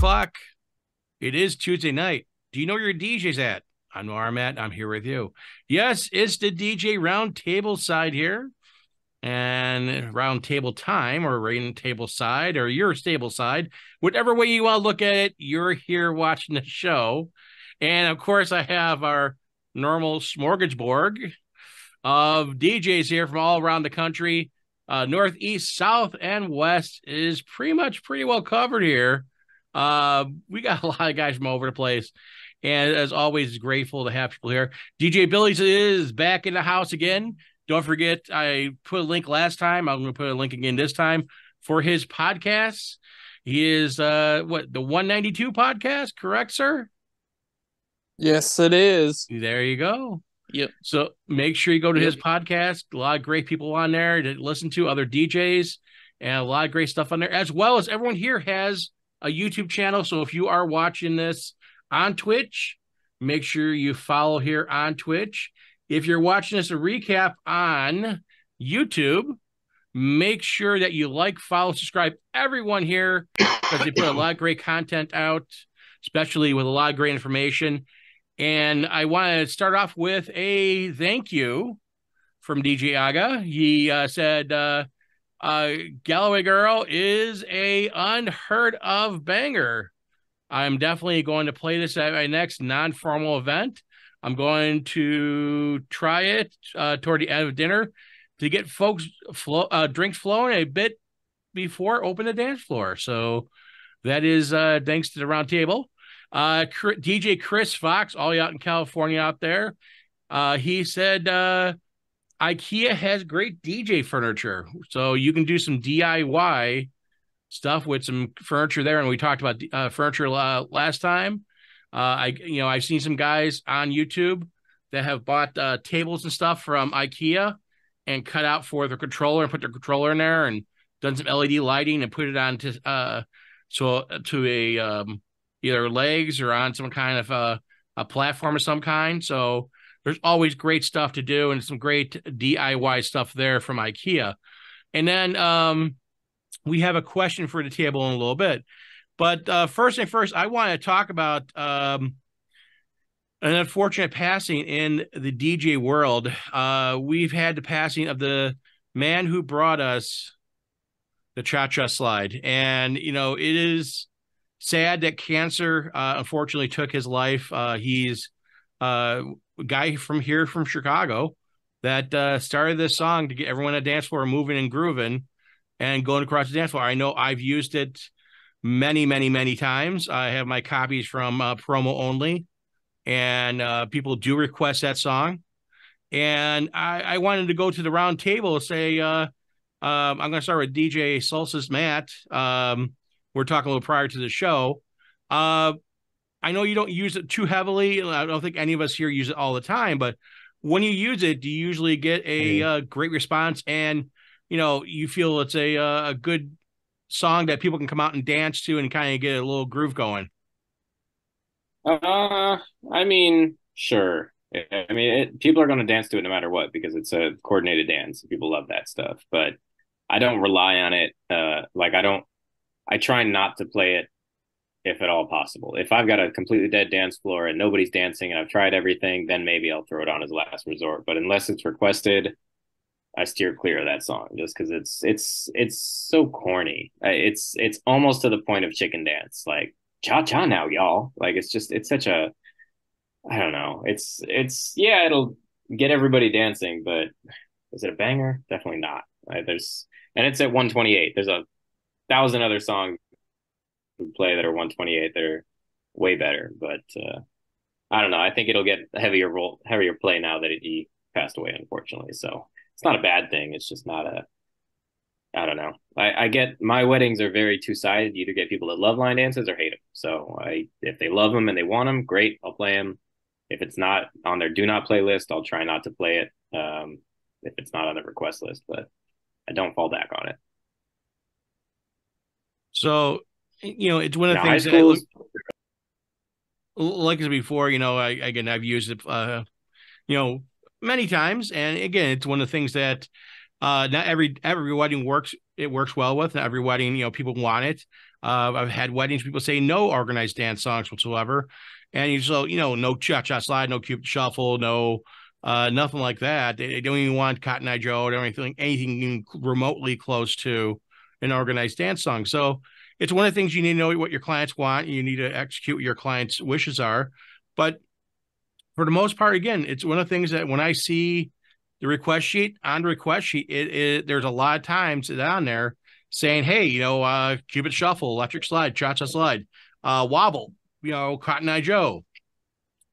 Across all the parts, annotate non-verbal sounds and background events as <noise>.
o'clock. It is Tuesday night. Do you know where your DJ's at? I know where I'm at. I'm here with you. Yes, it's the DJ round table side here. And round table time or rain table side or your stable side, whatever way you want to look at it, you're here watching the show. And of course, I have our normal smorgasbord of DJs here from all around the country. Uh, northeast, south, and west is pretty much pretty well covered here. Uh, we got a lot of guys from all over the place. And as always, grateful to have people here. DJ Billy's is back in the house again. Don't forget, I put a link last time. I'm going to put a link again this time for his podcast. He is uh what the 192 podcast, correct, sir? Yes, it is. There you go. Yep. So make sure you go to Yep. his podcast. A lot of great people on there to listen to, other DJs, and a lot of great stuff on there, as well as everyone here has a YouTube channel. So if you are watching this on Twitch, make sure you follow here on Twitch. If you're watching this a recap on YouTube, make sure that you like, follow, subscribe everyone here because they put a lot of great content out, especially with a lot of great information. And I want to start off with a thank you from DJ Aga. He uh, said, uh, uh, Galway Girl is a unheard of banger. I'm definitely going to play this at my next non formal event. I'm going to try it uh, toward the end of dinner to get folks flow, uh, drinks flowing a bit before open the dance floor. So that is uh, thanks to the round table. Uh, DJ Chris Fox, all out in California out there, uh, he said uh, IKEA has great DJ furniture, so you can do some DIY stuff with some furniture there. And we talked about uh, furniture uh, last time. Uh, I, you know, I've seen some guys on YouTube that have bought uh, tables and stuff from IKEA and cut out for their controller and put their controller in there and done some LED lighting and put it on to uh, so to a um, either legs or on some kind of uh, a platform of some kind. So there's always great stuff to do and some great DIY stuff there from IKEA. And then um, we have a question for the table in a little bit. But uh, first and first, I want to talk about um, an unfortunate passing in the DJ world. Uh, we've had the passing of the man who brought us the cha cha slide. And, you know, it is sad that cancer uh, unfortunately took his life. Uh, he's uh, guy from here from Chicago that uh, started this song to get everyone at dance floor moving and grooving and going across the dance floor. I know I've used it many, many, many times. I have my copies from uh, promo only, and uh, people do request that song. And I, I wanted to go to the round table say, uh, um, I'm going to start with DJ Solstice Matt. Um, we're talking a little prior to the show. Uh, I know you don't use it too heavily. I don't think any of us here use it all the time, but when you use it, do you usually get a uh, great response and you know you feel it's a uh, a good song that people can come out and dance to and kind of get a little groove going? Uh, I mean, sure. I I mean, it, people are going to dance to it no matter what because it's a coordinated dance. People love that stuff, but I don't rely on it. Uh, like I don't. I try not to play it if at all possible. If I've got a completely dead dance floor and nobody's dancing and I've tried everything, then maybe I'll throw it on as a last resort. But unless it's requested, I steer clear of that song just because it's it's it's so corny. It's it's almost to the point of chicken dance, like cha cha now, y'all. Like it's just it's such a I don't know. It's it's yeah, it'll get everybody dancing, but is it a banger? Definitely not. Uh, there's and it's at 128. There's a thousand other songs we play that are 128. that are way better, but uh, I don't know. I think it'll get heavier role, heavier play now that he passed away, unfortunately. So it's not a bad thing. It's just not a. I don't know. I, I get my weddings are very two sided. You either get people that love line dances or hate them. So I, if they love them and they want them, great. I'll play them. If it's not on their do not play list, I'll try not to play it. Um, if it's not on the request list, but I don't fall back on it. So, you know, it's one of the high things that I look, like I said before, you know, I again I've used it uh you know many times and again it's one of the things that uh not every every wedding works it works well with not every wedding you know people want it Uh, I've had weddings, people say no organized dance songs whatsoever. And you so, you know, no cha cha slide, no cupid shuffle, no uh, nothing like that. They, don't even want Cotton Eye Joe or anything, anything remotely close to an organized dance song. So it's one of the things you need to know what your clients want. You need to execute what your clients' wishes are. But for the most part, again, it's one of the things that when I see the request sheet on the request sheet, it, it there's a lot of times down there saying, hey, you know, uh, Cupid Shuffle, Electric Slide, Cha Cha Slide, uh, Wobble, you know, Cotton Eye Joe,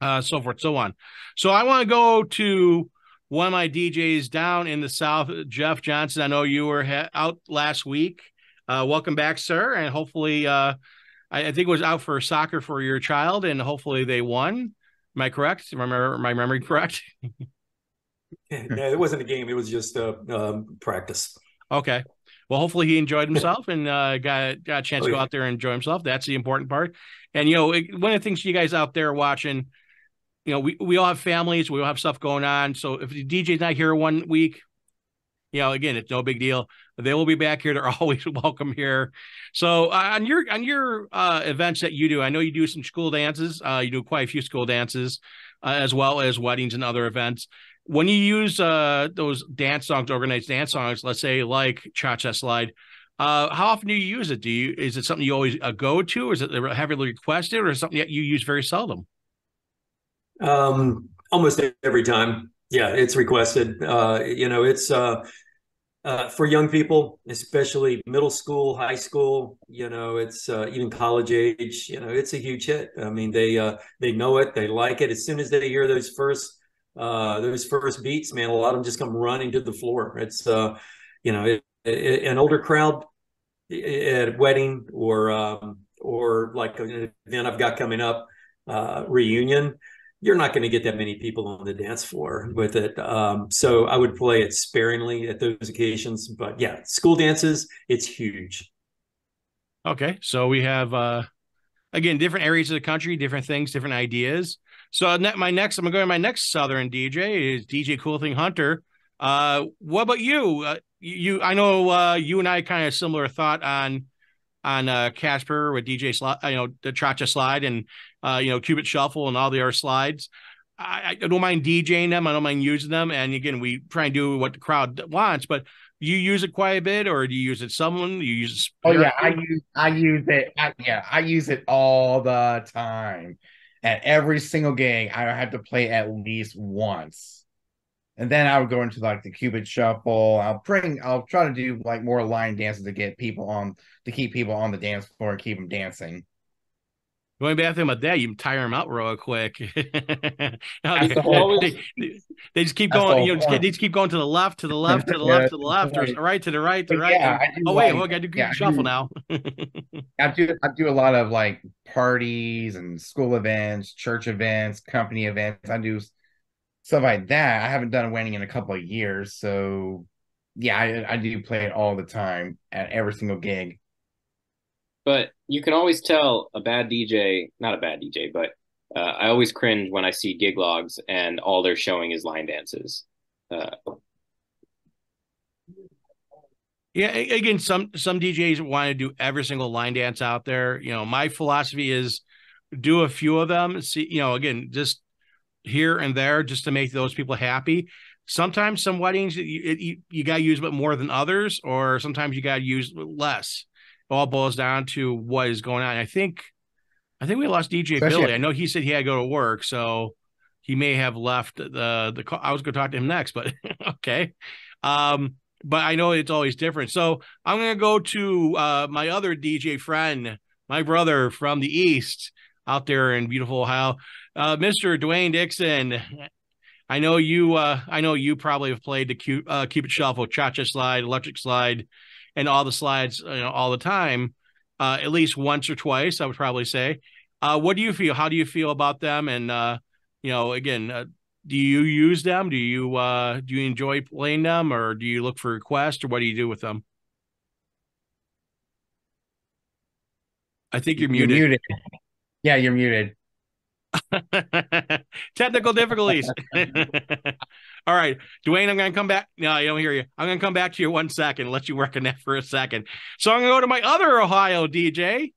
uh, so forth, so on. So I want to go to one of my DJs down in the South, Jeff Johnson. I know you were ha- out last week. Uh, welcome back, sir. And hopefully, uh, I, I, think it was out for soccer for your child, and hopefully they won. Am I correct? Remember my memory correct? <laughs> yeah, it wasn't a game. It was just uh, um, practice. Okay. Well, hopefully he enjoyed <laughs> himself and uh, got got a chance oh, to go yeah. out there and enjoy himself. That's the important part. And you know, one of the things you guys out there watching, you know, we, we all have families, we all have stuff going on. So if the DJ's not here one week, you know, again, it's no big deal. They will be back here. They're <laughs> always welcome here. So uh, on your on your uh, events that you do, I know you do some school dances. Uh, you do quite a few school dances, uh, as well as weddings and other events. When you use uh, those dance songs, organized dance songs, let's say like Cha Cha Slide, uh, how often do you use it? Do you is it something you always go to? Is it heavily requested, or something that you use very seldom? Um, almost every time. Yeah, it's requested. Uh, you know, it's uh, uh, for young people, especially middle school, high school. You know, it's uh, even college age. You know, it's a huge hit. I mean, they uh, they know it, they like it. As soon as they hear those first uh, those first beats, man, a lot of them just come running to the floor. It's uh, you know, it, it, an older crowd at a wedding or um, or like an event I've got coming up, uh, reunion you're not going to get that many people on the dance floor with it. Um, so I would play it sparingly at those occasions. But yeah, school dances, it's huge. Okay. So we have, uh, again, different areas of the country, different things, different ideas. So my next, I'm going to go to my next Southern DJ is DJ Cool Thing Hunter. Uh, what about you? Uh, you, I know uh, you and I kind of similar thought on on uh, Casper with DJ slide, you know, the Cha Cha slide and uh, you know, Cupid Shuffle and all the other slides. I, I, don't mind DJing them. I don't mind using them. And again, we try and do what the crowd wants, but you use it quite a bit or do you use it someone? You use it? Oh yeah, I use I use it. I, yeah, I use it all the time. At every single gig, I have to play at least once. And then I would go into like the Cupid Shuffle. I'll bring I'll try to do like more line dances to get people on to keep people on the dance floor and keep them dancing. Going back to about that, you tire them out real quick. <laughs> they, they, just keep going. You know, just, they just keep going to the left, to the <laughs> left, to the yeah, left, to the left, or right to the right, to the right. Yeah, oh wait, like, I got to do yeah, shuffle now. <laughs> I do. I do a lot of like parties and school events, church events, company events. I do stuff like that. I haven't done a wedding in a couple of years, so yeah, I, I do play it all the time at every single gig but you can always tell a bad DJ, not a bad DJ, but uh, I always cringe when I see gig logs and all they're showing is line dances. Uh, yeah, again, some some DJs want to do every single line dance out there. You know, my philosophy is do a few of them. See, you know, again, just here and there, just to make those people happy. Sometimes some weddings you you, you got to use a bit more than others, or sometimes you got to use less It all boils down to what is going on. I think, I think we lost DJ Especially Billy. I know he said he had to go to work, so he may have left the the. Call. I was going to talk to him next, but <laughs> okay. Um, but I know it's always different. So I'm going to go to uh, my other DJ friend, my brother from the East out there in beautiful Ohio, uh, Mr. Dwayne Dixon. I know you. Uh, I know you probably have played the Cupid, uh, Cupid Shuffle, Cha Cha Slide, Electric Slide, and all the slides you know, all the time, uh, at least once or twice, I would probably say. Uh, what do you feel? How do you feel about them? And uh, you know, again, uh, do you use them? Do you uh, do you enjoy playing them, or do you look for requests, or what do you do with them? I think you're, you're muted. muted. Yeah, you're muted. <laughs> Technical difficulties. <laughs> All right, Dwayne, I'm going to come back. No, I don't hear you. I'm going to come back to you one second. Let you work on that for a second. So I'm going to go to my other Ohio DJ,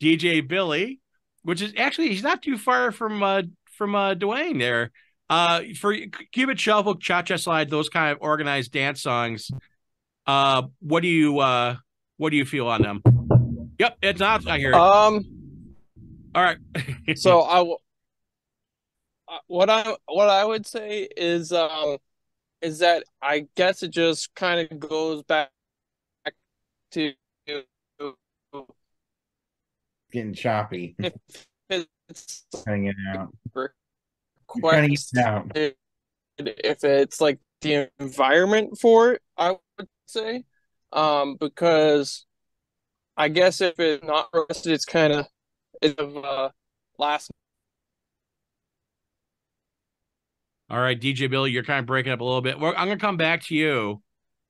DJ Billy, which is actually he's not too far from uh, from uh, Dwayne there. Uh, for Cupid Shuffle, Cha Cha Slide, those kind of organized dance songs. Uh, what do you uh, what do you feel on them? Yep, it's not. I hear it. Um. All right. so I uh, what I what I would say is um, is that I guess it just kind of goes back to Getting choppy. <laughs> if it's it out. it out. if it's like the environment for it, I would say, um, because I guess if it's not roasted, it's kind of it's of uh, last. All right, DJ Billy, you're kind of breaking up a little bit. Well, I'm gonna come back to you.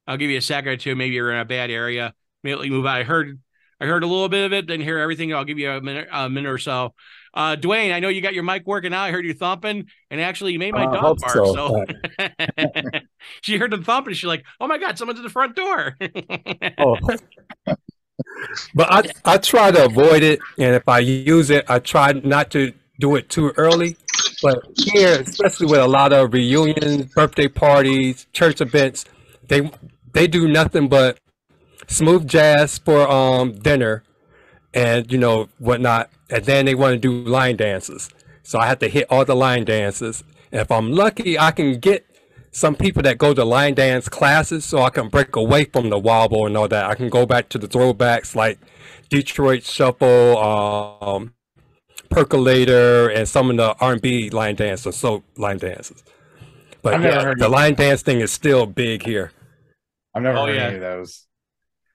I'll give you a second or two. Maybe you're in a bad area. Immediately move out. I heard, I heard a little bit of it. Didn't hear everything. I'll give you a minute, a minute or so. Uh, Dwayne, I know you got your mic working out. I heard you thumping, and actually, you made my I dog bark. so. So, <laughs> she heard the thumping. she's like, "Oh my god, someone's at the front door." <laughs> Oh. but I I try to avoid it, and if I use it, I try not to do it too early. But here, especially with a lot of reunions, birthday parties, church events, they they do nothing but smooth jazz for um dinner, and you know whatnot, and then they want to do line dances. So I have to hit all the line dances. And if I'm lucky, I can get some people that go to line dance classes so I can break away from the wobble and all that. I can go back to the throwbacks like Detroit Shuffle, um, Percolator, and some of the R&B line dance and soul line dances. But I've never yeah, heard the of- line dance thing is still big here. I've never Oh, heard yeah. any of those.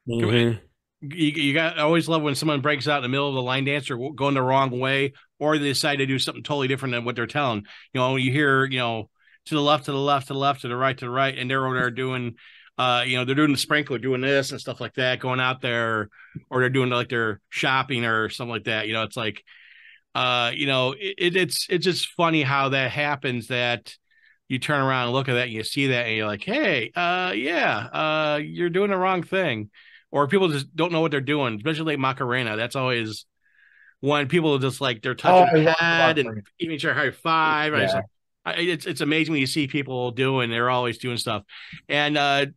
Mhm. you, you got I always love when someone breaks out in the middle of the line dance or going the wrong way, or they decide to do something totally different than what they're telling. You know, you hear, you know, to the left, to the left, to the left, to the right, to the right, and they're over there doing, uh, you know, they're doing the sprinkler, doing this and stuff like that, going out there, or they're doing like their shopping or something like that. You know, it's like, uh, you know, it, it, it's it's just funny how that happens that you turn around and look at that and you see that and you're like, hey, uh, yeah, uh, you're doing the wrong thing or people just don't know what they're doing, especially like Macarena. That's always when people just like they're touching Oh, I their love head and giving each other high five. Yeah. like- I- it's it's amazing when you see people doing. They're always doing stuff, and uh,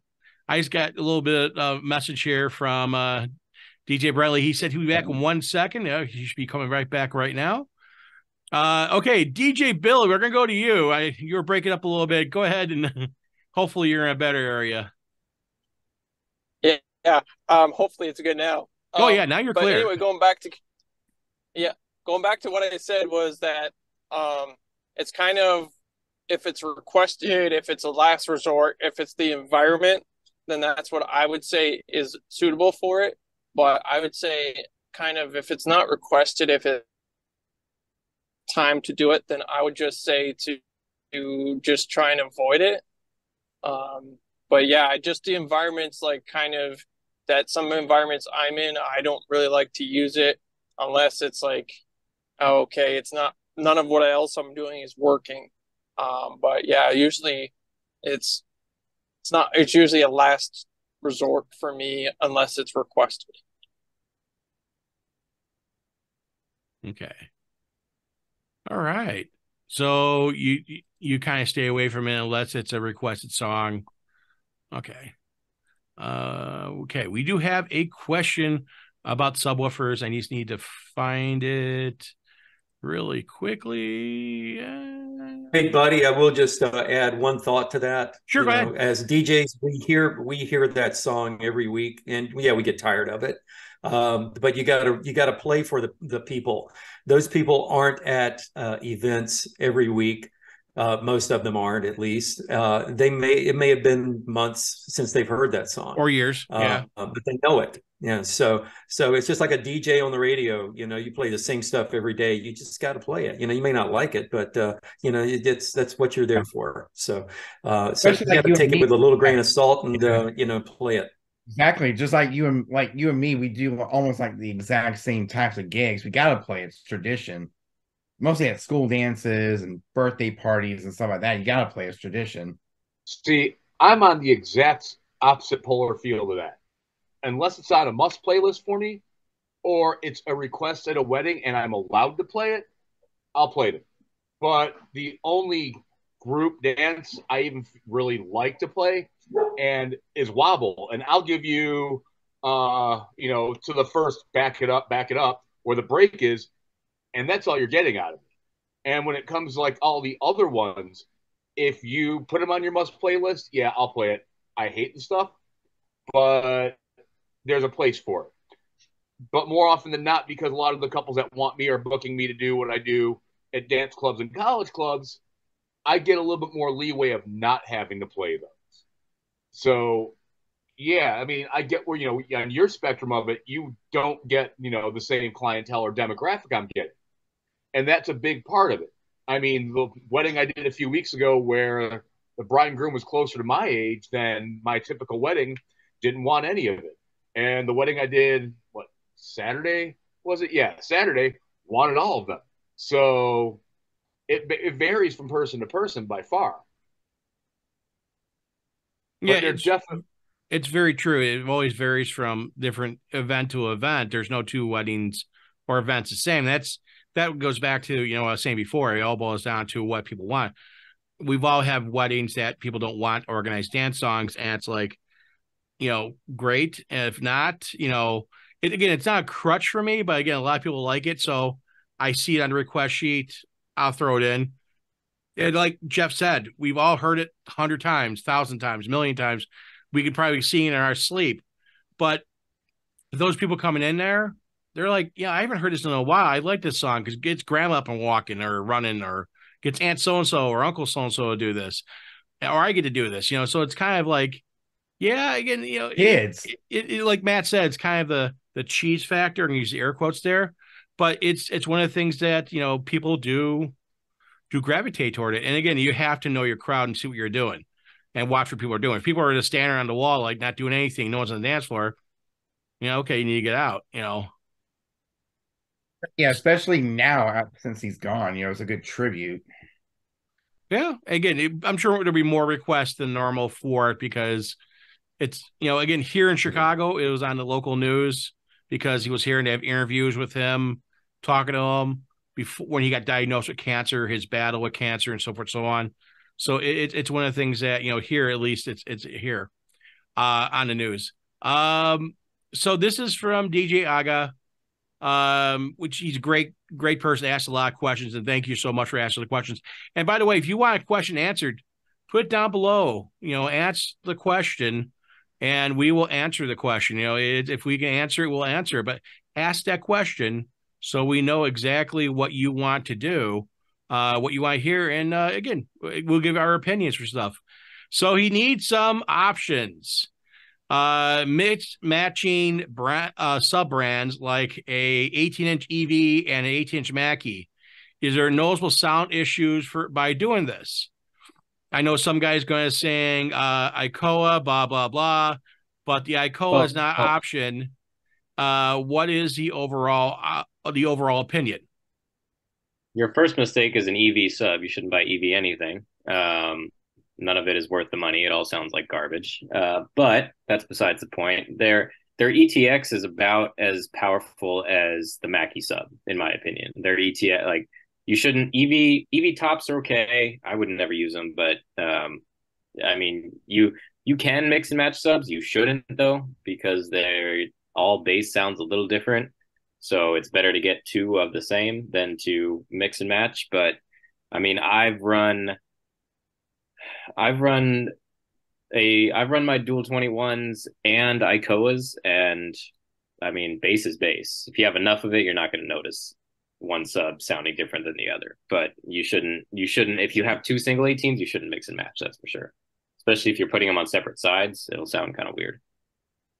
I just got a little bit of message here from uh, DJ Bradley. He said he'll be back in one second. Yeah, he should be coming right back right now. Uh, okay, DJ Bill, we're gonna go to you. I you were breaking up a little bit. Go ahead and <laughs> hopefully you're in a better area. Yeah. yeah. Um, hopefully it's good now. Oh Um, yeah, now you're clear. anyway, going back to yeah, going back to what I said was that um, it's kind of if it's requested, if it's a last resort, if it's the environment, then that's what I would say is suitable for it. But I would say kind of if it's not requested, if it's time to do it, then I would just say to to just try and avoid it. Um, but yeah, just the environments like kind of that some environments I'm in, I don't really like to use it unless it's like, oh, okay, it's not none of what else I'm doing is working. Um, but yeah, usually it's it's not it's usually a last resort for me unless it's requested. Okay. All right. So you you, kind of stay away from it unless it's a requested song. Okay. Uh okay, we do have a question about subwoofers. I just need to find it really quickly. Hey, buddy, I will just uh, add one thought to that. Sure, You go know, ahead. As DJs, we hear we hear that song every week, and yeah, we get tired of it. Um, but you gotta you gotta play for the the people. Those people aren't at uh, events every week. Uh, most of them aren't, at least. Uh, they may it may have been months since they've heard that song. or years. yeah. Uh, but they know it. Yeah. So so it's just like a DJ on the radio. You know, you play the same stuff every day. You just got to play it. You know, you may not like it, but uh, you know, it, it's that's what you're there for. So uh, so Especially you like have you to and take it me. with a little grain of salt and uh, you know play it. Exactly. Just like you and like you and me, we do almost like the exact same types of gigs. We gotta play. It's tradition. Mostly at school dances and birthday parties and stuff like that. You gotta play as tradition. See, I'm on the exact opposite polar field of that. Unless it's on a must playlist for me, or it's a request at a wedding and I'm allowed to play it, I'll play it. But the only group dance I even really like to play and is wobble. And I'll give you uh, you know, to the first back it up, back it up, where the break is, and that's all you're getting out of it. And when it comes like all the other ones, if you put them on your must playlist, yeah, I'll play it. I hate the stuff, but there's a place for it. But more often than not, because a lot of the couples that want me are booking me to do what I do at dance clubs and college clubs, I get a little bit more leeway of not having to play those. So, yeah, I mean, I get where, you know, on your spectrum of it, you don't get, you know, the same clientele or demographic I'm getting. And that's a big part of it. I mean, the wedding I did a few weeks ago where the bride and groom was closer to my age than my typical wedding, didn't want any of it. And the wedding I did, what, Saturday? Was it? Yeah, Saturday, wanted all of them. So it, it varies from person to person by far. But yeah, it's, definitely... it's very true. It always varies from different event to event. There's no two weddings or events the same. That's that goes back to you know what I was saying before. It all boils down to what people want. We've all have weddings that people don't want organized dance songs, and it's like, you know, great. And If not, you know, it, again, it's not a crutch for me, but again, a lot of people like it, so I see it on the request sheet. I'll throw it in. And like Jeff said, we've all heard it hundred times, thousand times, million times. We could probably see it in our sleep, but those people coming in there, they're like, yeah, I haven't heard this in a while. I like this song because it gets grandma up and walking or running or gets aunt so and so or uncle so and so to do this, or I get to do this, you know. So it's kind of like, yeah, again, you know, kids. It, it, it, like Matt said, it's kind of the the cheese factor, and use the air quotes there, but it's it's one of the things that you know people do do gravitate toward it. And again, you have to know your crowd and see what you're doing, and watch what people are doing. If people are just standing on the wall, like not doing anything, no one's on the dance floor. You know, okay, you need to get out. You know, yeah, especially now uh, since he's gone. You know, it's a good tribute. Yeah, again, I'm sure there'll be more requests than normal for it because it's you know again here in Chicago it was on the local news because he was here and they have interviews with him, talking to him before when he got diagnosed with cancer, his battle with cancer, and so forth, and so on. So it, it's one of the things that you know here at least it's it's here uh, on the news. Um, so this is from DJ Aga um, which he's a great, great person. Asked a lot of questions, and thank you so much for asking the questions. And by the way, if you want a question answered, put it down below. You know, ask the question, and we will answer the question. You know, it, if we can answer it, we'll answer. But ask that question so we know exactly what you want to do, uh, what you want to hear, and uh, again, we'll give our opinions for stuff. So he needs some options uh mix matching brand uh sub brands like a 18 inch ev and an 18 inch mackie. Is there noticeable sound issues for by doing this? I know some guys going to sing uh icoa blah blah blah but the icoa well, is not well, option. Uh what is the overall uh, the overall opinion? Your first mistake is an ev sub. You shouldn't buy ev anything. Um None of it is worth the money. It all sounds like garbage. Uh, but that's besides the point. Their their ETX is about as powerful as the Mackie sub, in my opinion. Their ETX, like you shouldn't EV EV tops are okay. I would never use them, but um, I mean you you can mix and match subs. You shouldn't though because they're all bass sounds a little different. So it's better to get two of the same than to mix and match. But I mean, I've run I've run a I've run my dual 21s and Icoas and I mean bass is bass. If you have enough of it, you're not going to notice one sub sounding different than the other. But you shouldn't you shouldn't if you have two single 18s, you shouldn't mix and match, that's for sure. Especially if you're putting them on separate sides, it'll sound kind of weird.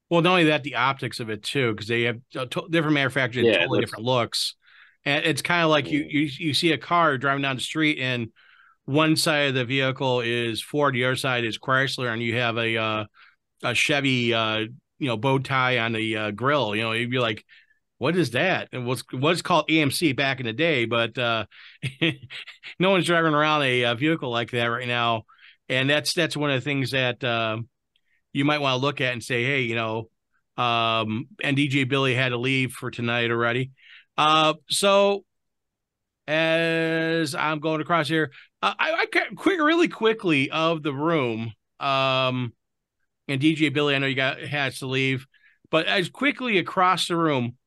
Well, not only that, the optics of it too, because they have uh, different manufacturers, yeah, totally looks, different looks, and it's kind of like you, mm. you you see a car driving down the street and one side of the vehicle is Ford, the other side is Chrysler, and you have a uh, a Chevy, uh, you know, bow tie on the uh, grill. You know, you'd be like, what is that? It was was called AMC back in the day, but uh, <laughs> no one's driving around a, a, vehicle like that right now, and that's that's one of the things that uh, you might want to look at and say, hey, you know, um, and DJ Billy had to leave for tonight already. Uh, so as I'm going across here, uh, I, I quick really quickly of the room. Um, and DJ Billy, I know you got has to leave, but as quickly across the room,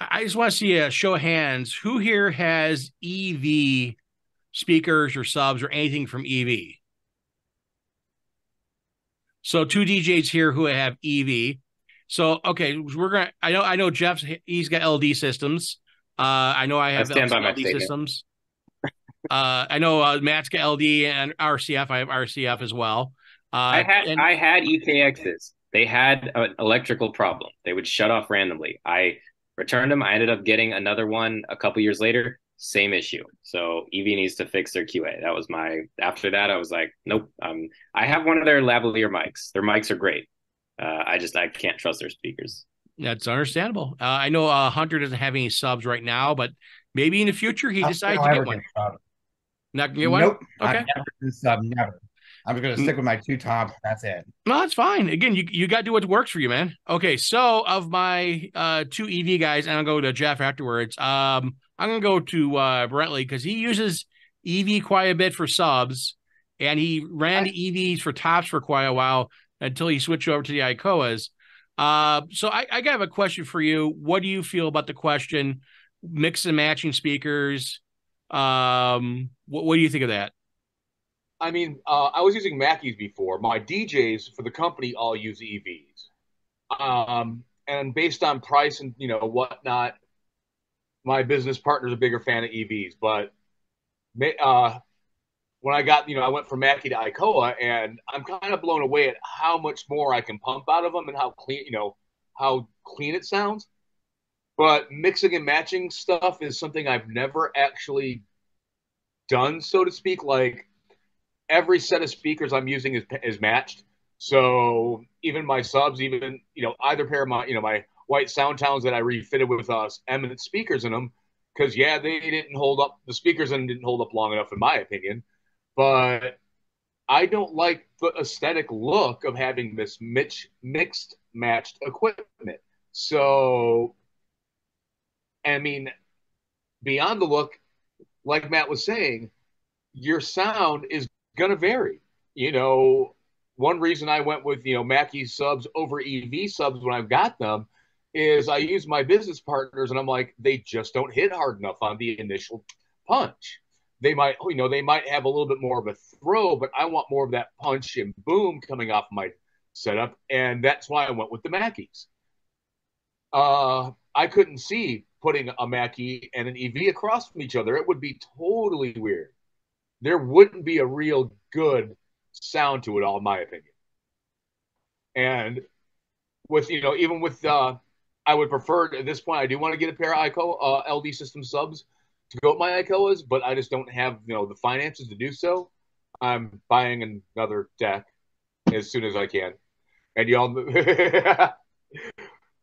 I just want to see a show of hands. Who here has EV speakers or subs or anything from EV? So two DJs here who have EV. So okay, we're gonna. I know. I know Jeff's. He's got LD systems. Uh, I know I have I LD systems. Uh, I know uh, Matt's got LD and RCF. I have RCF as well. Uh, I had and- I had EKXs. They had an electrical problem. They would shut off randomly. I returned them. I ended up getting another one a couple years later. Same issue. So EV needs to fix their QA. That was my. After that, I was like, nope. Um, I have one of their lavalier mics. Their mics are great. Uh, I just I can't trust their speakers. That's understandable. Uh, I know uh, Hunter doesn't have any subs right now, but maybe in the future he decides to get one. Not get one. Nope. Okay. Never sub. Never. I'm just gonna stick with my two tops. That's it. No, that's fine. Again, you you got to do what works for you, man. Okay, so of my uh two EV guys, and I'll go to Jeff afterwards. Um, I'm gonna go to uh Brentley because he uses EV quite a bit for subs, and he ran I, EVs for tops for quite a while until he switched over to the ICOAs. Uh, so I, I have a question for you. What do you feel about the question? Mix and matching speakers. Um, what, what do you think of that? I mean, uh, I was using Mackies before. My DJs for the company all use EVs, um, and based on price and you know whatnot, my business partner's a bigger fan of EVs. But uh, when I got, you know, I went from Mackie to Icoa, and I'm kind of blown away at how much more I can pump out of them and how clean, you know, how clean it sounds. But mixing and matching stuff is something I've never actually done, so to speak. Like every set of speakers I'm using is, is matched. So even my subs, even you know, either pair of my you know my white sound Soundtowns that I refitted with uh, Eminence speakers in them, because yeah, they didn't hold up. The speakers in didn't hold up long enough, in my opinion. But I don't like the aesthetic look of having this mix, mixed matched equipment. So, I mean, beyond the look, like Matt was saying, your sound is going to vary. You know, one reason I went with, you know, Mackie subs over EV subs when I've got them is I use my business partners and I'm like, they just don't hit hard enough on the initial punch. They might, you know, they might have a little bit more of a throw, but I want more of that punch and boom coming off my setup. And that's why I went with the Mackies. Uh, I couldn't see putting a Mackie and an EV across from each other. It would be totally weird there wouldn't be a real good sound to it all, in my opinion. And with you know, even with uh, I would prefer at this point. I do want to get a pair of ICO uh, LD system subs to go with my ICOAs, but I just don't have you know the finances to do so. I'm buying another deck as soon as I can, and y'all. <laughs>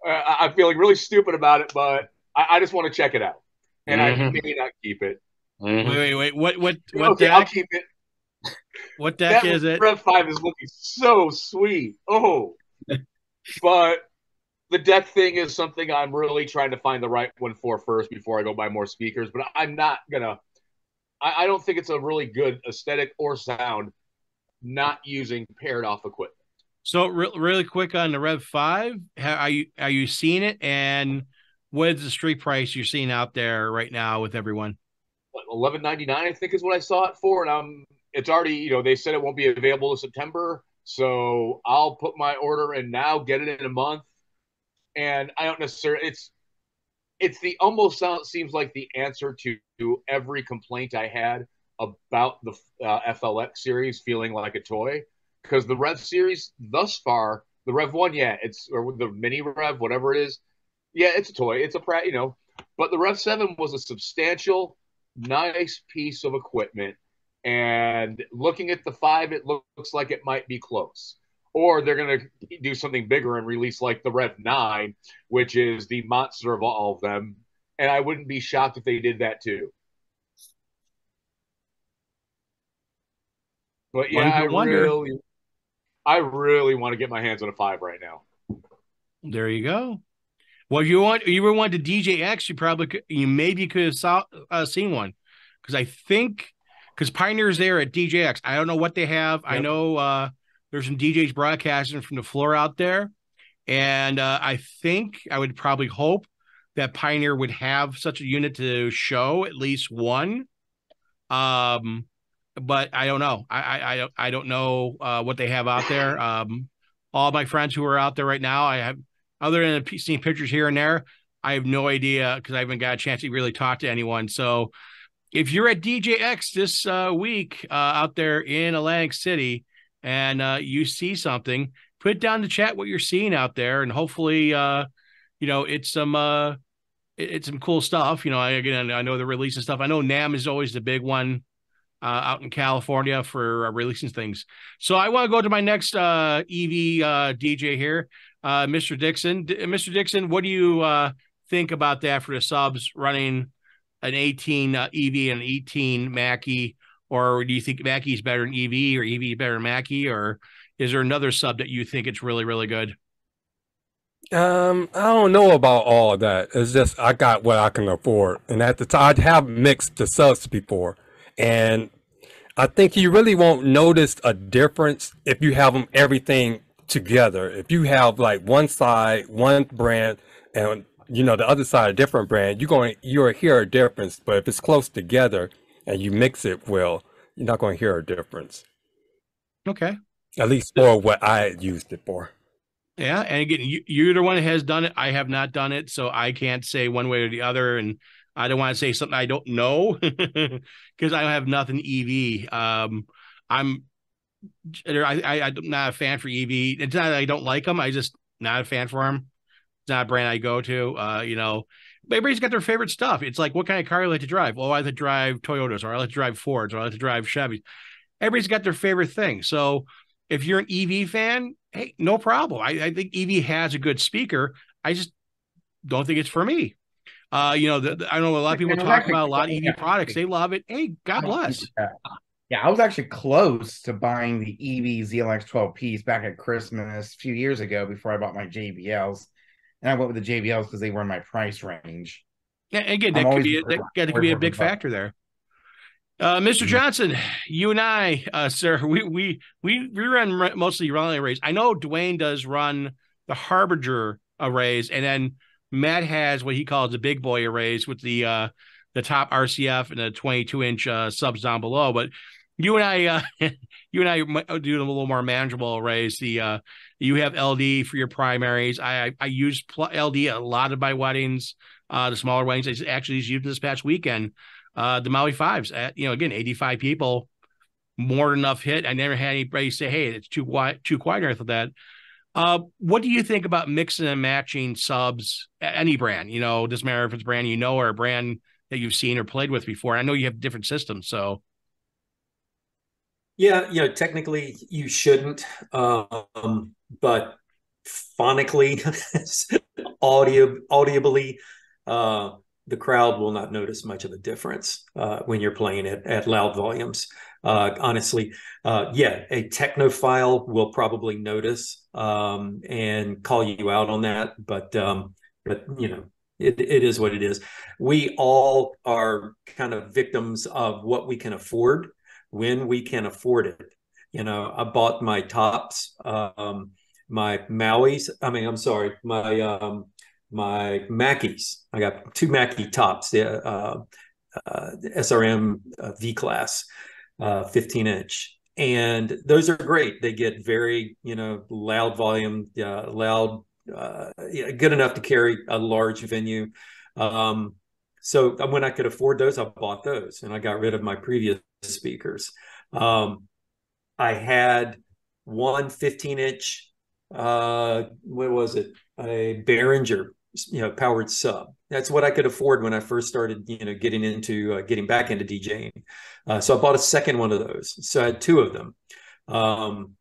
I'm feeling really stupid about it, but I, I just want to check it out, and mm-hmm. I may not keep it. Mm-hmm. Wait, wait, wait. What, what, what okay, deck? I'll keep it. What deck that is it? Rev Five is looking so sweet. Oh, <laughs> but the deck thing is something I'm really trying to find the right one for first before I go buy more speakers. But I'm not gonna. I, I don't think it's a really good aesthetic or sound not using paired off equipment. So re- really quick on the Rev Five, are you are you seeing it? And what is the street price you're seeing out there right now with everyone? eleven ninety nine, I think is what I saw it for, and I'm it's already you know they said it won't be available in September, so I'll put my order in now, get it in a month, and I don't necessarily it's it's the almost sound, seems like the answer to, to every complaint I had about the uh, FLX series feeling like a toy because the Rev series thus far, the Rev one, yeah, it's or the mini Rev, whatever it is, yeah, it's a toy, it's a prat, you know, but the Rev seven was a substantial nice piece of equipment. And looking at the five, it looks like it might be close. or they're going to do something bigger and release like the Rev 9, which is the monster of all of them. And I wouldn't be shocked if they did that too. But yeah, I wonder. really, I really want to get my hands on a five right now. There you go. Well, you want you were one to DJX, you probably could, you maybe could have saw, uh, seen one because I think because Pioneer's there at DJX. I don't know what they have. Yep. I know uh, there's some DJs broadcasting from the floor out there, and uh, I think I would probably hope that Pioneer would have such a unit to show at least one. Um, but I don't know. I I I don't, I don't know uh, what they have out there. Um, all my friends who are out there right now, I have other than seeing pictures here and there. I have no idea because I haven't got a chance to really talk to anyone. So if you're at DJX this uh, week uh, out there in Atlantic City and uh, you see something, put down the chat what you're seeing out there, and hopefully, uh, you know, it's some uh, it's some cool stuff. You know, I, again, I know they're releasing stuff. I know NAMM is always the big one uh, out in California for releasing things. So I want to go to my next EV DJ here, uh, Mr. Dixon. D- Mr. Dixon, what do you uh, think about that for the subs running an 18 EV and 18 Mackie? Or do you think Mackie is better than EV or EV better than Mackie? Or is there another sub that you think it's really, really good? Um, I don't know about all of that. It's just I got what I can afford, and at the time I have mixed the subs before, and I think you really won't notice a difference if you have them everything together. If you have like one side, one brand, and you know the other side a different brand, you're going you'll hear a difference. But if it's close together and you mix it well, you're not going to hear a difference. Okay. At least for what I used it for. Yeah, and again, you, you're the one that has done it. I have not done it, so I can't say one way or the other. And I don't want to say something I don't know <laughs> because I have nothing EV. Um, I'm I, I I'm not a fan for EV. It's not that I don't like them. I just not a fan for them. It's not a brand I go to. Uh, you know, everybody's got their favorite stuff. It's like what kind of car you like to drive. Well, I like to drive Toyotas, or I like to drive Fords, or I like to drive Chevy. Everybody's got their favorite thing. So if you're an EV fan, hey, no problem. I, I think EV has a good speaker. I just don't think it's for me. Uh, you know, the, the, I know a lot of people talk about a lot of EV products. They love it. Hey, God bless. Yeah, I was actually close to buying the EV ZLX 12 piece back at Christmas a few years ago before I bought my JBLs. And I went with the JBLs because they were in my price range. Yeah, again, that could be a, that, that could be a big factor there. Uh, Mr. Mm-hmm. Johnson, you and I, uh, sir, <laughs> we we we we run mostly rally arrays. I know Dwayne does run the Harbinger arrays, and then Matt has what he calls the big boy arrays with the uh, the top RCF and the 22 inch uh, subs down below. But you and I, uh, <laughs> you and I do a little more manageable arrays. The uh, you have LD for your primaries. I I, use LD a lot of my weddings, uh, the smaller weddings. I actually used this past weekend. Uh, the Maui fives at you know again 85 people, more than enough hit. I never had anybody say, "Hey, it's too quiet, too quiet." I thought that. Uh, what do you think about mixing and matching subs? Any brand, you know, doesn't matter if it's brand you know or a brand that you've seen or played with before. I know you have different systems, so yeah, you know, technically you shouldn't, um, but phonically, <laughs> audio, audibly, uh, the crowd will not notice much of a difference uh, when you're playing it at loud volumes. Uh, honestly, uh, yeah, a technophile will probably notice um, and call you out on that, but um, but you know, it, it is what it is. We all are kind of victims of what we can afford when we can afford it. You know, I bought my tops, um, my Maui's. I mean, I'm sorry, my um, my Mackies. I got two Mackie tops, the uh, uh, SRM uh, V class, uh, 15 inch, and those are great. They get very, you know, loud volume, uh, loud, uh, yeah, good enough to carry a large venue. Um, so when I could afford those, I bought those, and I got rid of my previous speakers. Um, I had one 15 inch, uh, what was it? A Behringer, you know, powered sub. That's what I could afford when I first started, you know, getting into uh, getting back into DJing. Uh, so I bought a second one of those. So I had two of them. Um,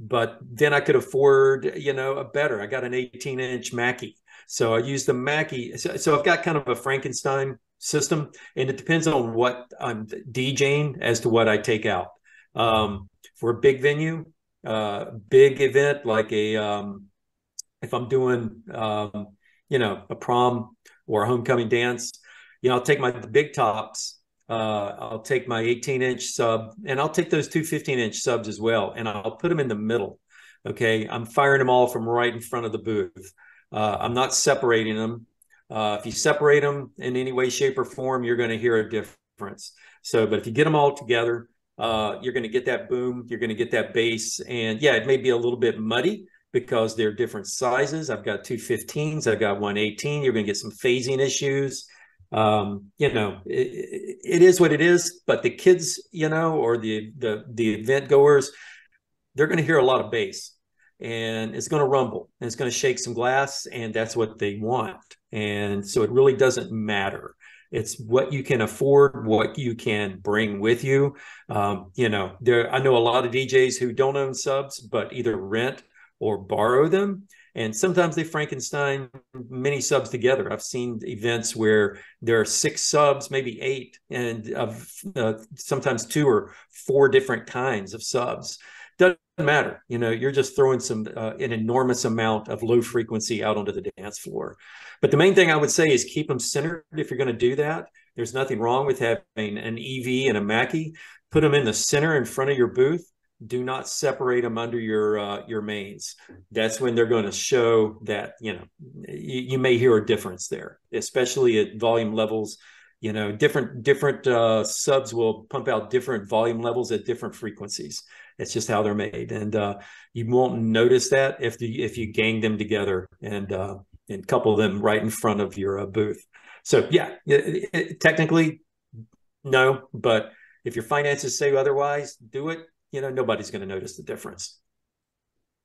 but then I could afford, you know, a better. I got an 18 inch Mackie. So I use the Mackie. So, so I've got kind of a Frankenstein system, and it depends on what I'm DJing as to what I take out. Um, for a big venue, uh, big event like a, um, if I'm doing, um, you know, a prom or a homecoming dance, you know, I'll take my big tops. Uh, I'll take my 18 inch sub and I'll take those two 15 inch subs as well. And I'll put them in the middle. Okay. I'm firing them all from right in front of the booth. Uh, I'm not separating them. Uh, if you separate them in any way, shape, or form, you're going to hear a difference. So, but if you get them all together, uh, you're going to get that boom, you're going to get that bass. And yeah, it may be a little bit muddy because they're different sizes. I've got two 15s, I've got one 18. You're going to get some phasing issues. Um, you know, it, it is what it is. But the kids, you know, or the the the event goers, they're going to hear a lot of bass and it's going to rumble and it's going to shake some glass and that's what they want. And so it really doesn't matter. It's what you can afford what you can bring with you. Um, you know there i know a lot of djs who don't own subs but either rent or borrow them. And sometimes they frankenstein many subs together. I've seen events where there are six subs maybe eight and uh, sometimes two or four different kinds of subs matter. You know, you're just throwing some uh, an enormous amount of low frequency out onto the dance floor. But the main thing I would say is keep them centered. If you're going to do that, there's nothing wrong with having an EV and a Mackie. Put them in the center in front of your booth. Do not separate them under your uh, your mains. That's when they're going to show that you know you, you may hear a difference there, especially at volume levels you know different different uh, subs will pump out different volume levels at different frequencies it's just how they're made, and uh, you won't notice that if the if you gang them together and uh, and couple them right in front of your uh, booth. So yeah, it, it, technically, no, but if your finances say otherwise, do it. You know, nobody's going to notice the difference.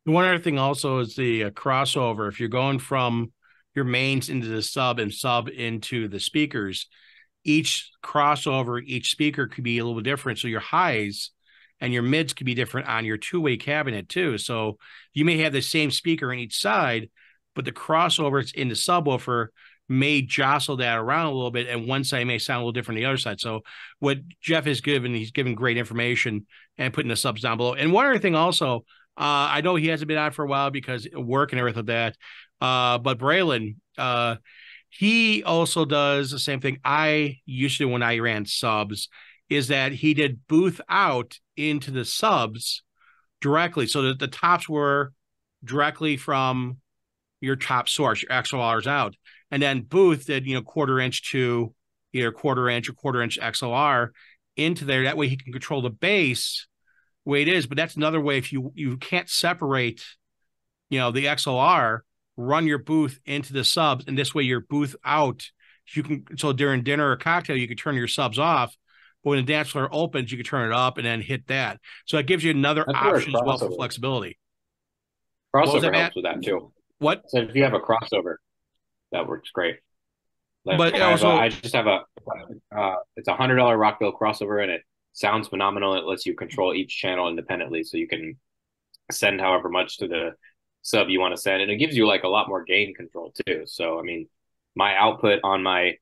One other thing also is the uh, crossover. If you're going from your mains into the sub and sub into the speakers, each crossover, each speaker could be a little different. So your highs and your mids could be different on your two-way cabinet too. So you may have the same speaker on each side, but the crossovers in the subwoofer may jostle that around a little bit, and one side may sound a little different than the other side. So what Jeff has given, he's given great information and putting the subs down below. And one other thing also, uh, I know he hasn't been on for a while because work and everything like that. Uh, but Braylon, uh, he also does the same thing I used to when I ran subs is that he did booth out into the subs directly so that the tops were directly from your top source, your XLRs out. And then booth did, you know, quarter inch to either quarter inch or quarter inch XLR into there. That way he can control the bass way it is. But that's another way if you you can't separate, you know, the XLR, run your booth into the subs, and this way your booth out. You can so during dinner or cocktail, you can turn your subs off but when the dance floor opens, you can turn it up and then hit that. So it gives you another That's option as well for flexibility. Crossover helps with that too. What? So if you have a crossover, that works great. Like but I, also, a, I just have a, uh, it's a hundred dollar Rockville crossover and it sounds phenomenal. It lets you control each channel independently, so you can send however much to the sub you want to send, and it gives you like a lot more gain control too. So I mean, my output on my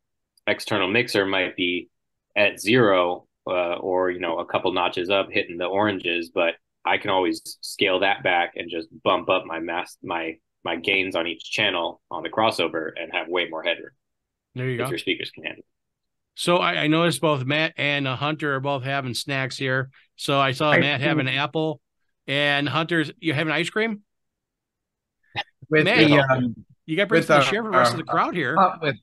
external mixer might be at zero uh, or you know a couple notches up hitting the oranges but i can always scale that back and just bump up my mass my my gains on each channel on the crossover and have way more headroom there you if go your speakers can handle so I, I, noticed both Matt and uh, Hunter are both having snacks here. So I saw Matt have an apple, and Hunter's you having ice cream. With Matt, the, um, you got to uh, share for the rest uh, of the crowd here. Uh, with,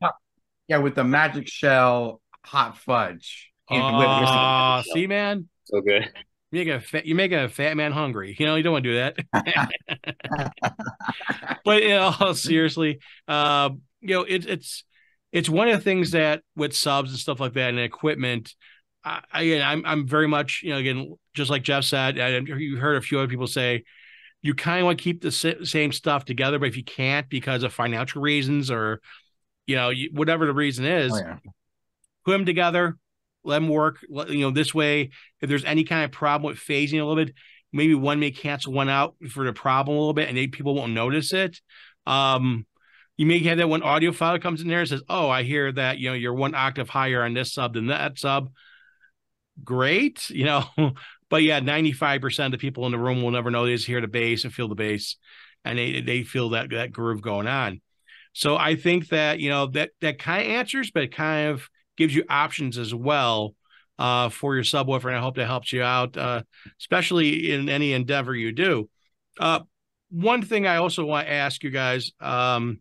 yeah, with the magic shell hot fudge. Oh, see, man. So good. You make a fat, you make a fat man hungry. You know, you don't want to do that. <laughs> but you know, <laughs> seriously, uh, you know, it, it's it's one of the things that with subs and stuff like that and equipment. I, again, I'm I'm very much you know again just like Jeff said. I, you heard a few other people say you kind of want to keep the same stuff together, but if you can't because of financial reasons or you know whatever the reason is, oh, yeah put them together, let them work. You know, this way, if there's any kind of problem with phasing a little bit, maybe one may cancel one out for the problem a little bit, and they, people won't notice it. Um, you may have that one audio file comes in there and says, "Oh, I hear that you know you're one octave higher on this sub than that sub." Great, <laughs> you know, but yeah, ninety five percent of the people in the room will never know they just hear the bass and feel the bass, and they they feel that that groove going on. So I think that you know that that kind of answers, but kind of gives you options as well uh, for your subwoofer, and I hope that helps you out, uh, especially in any endeavor you do. Uh, one thing I also want to ask you guys, um,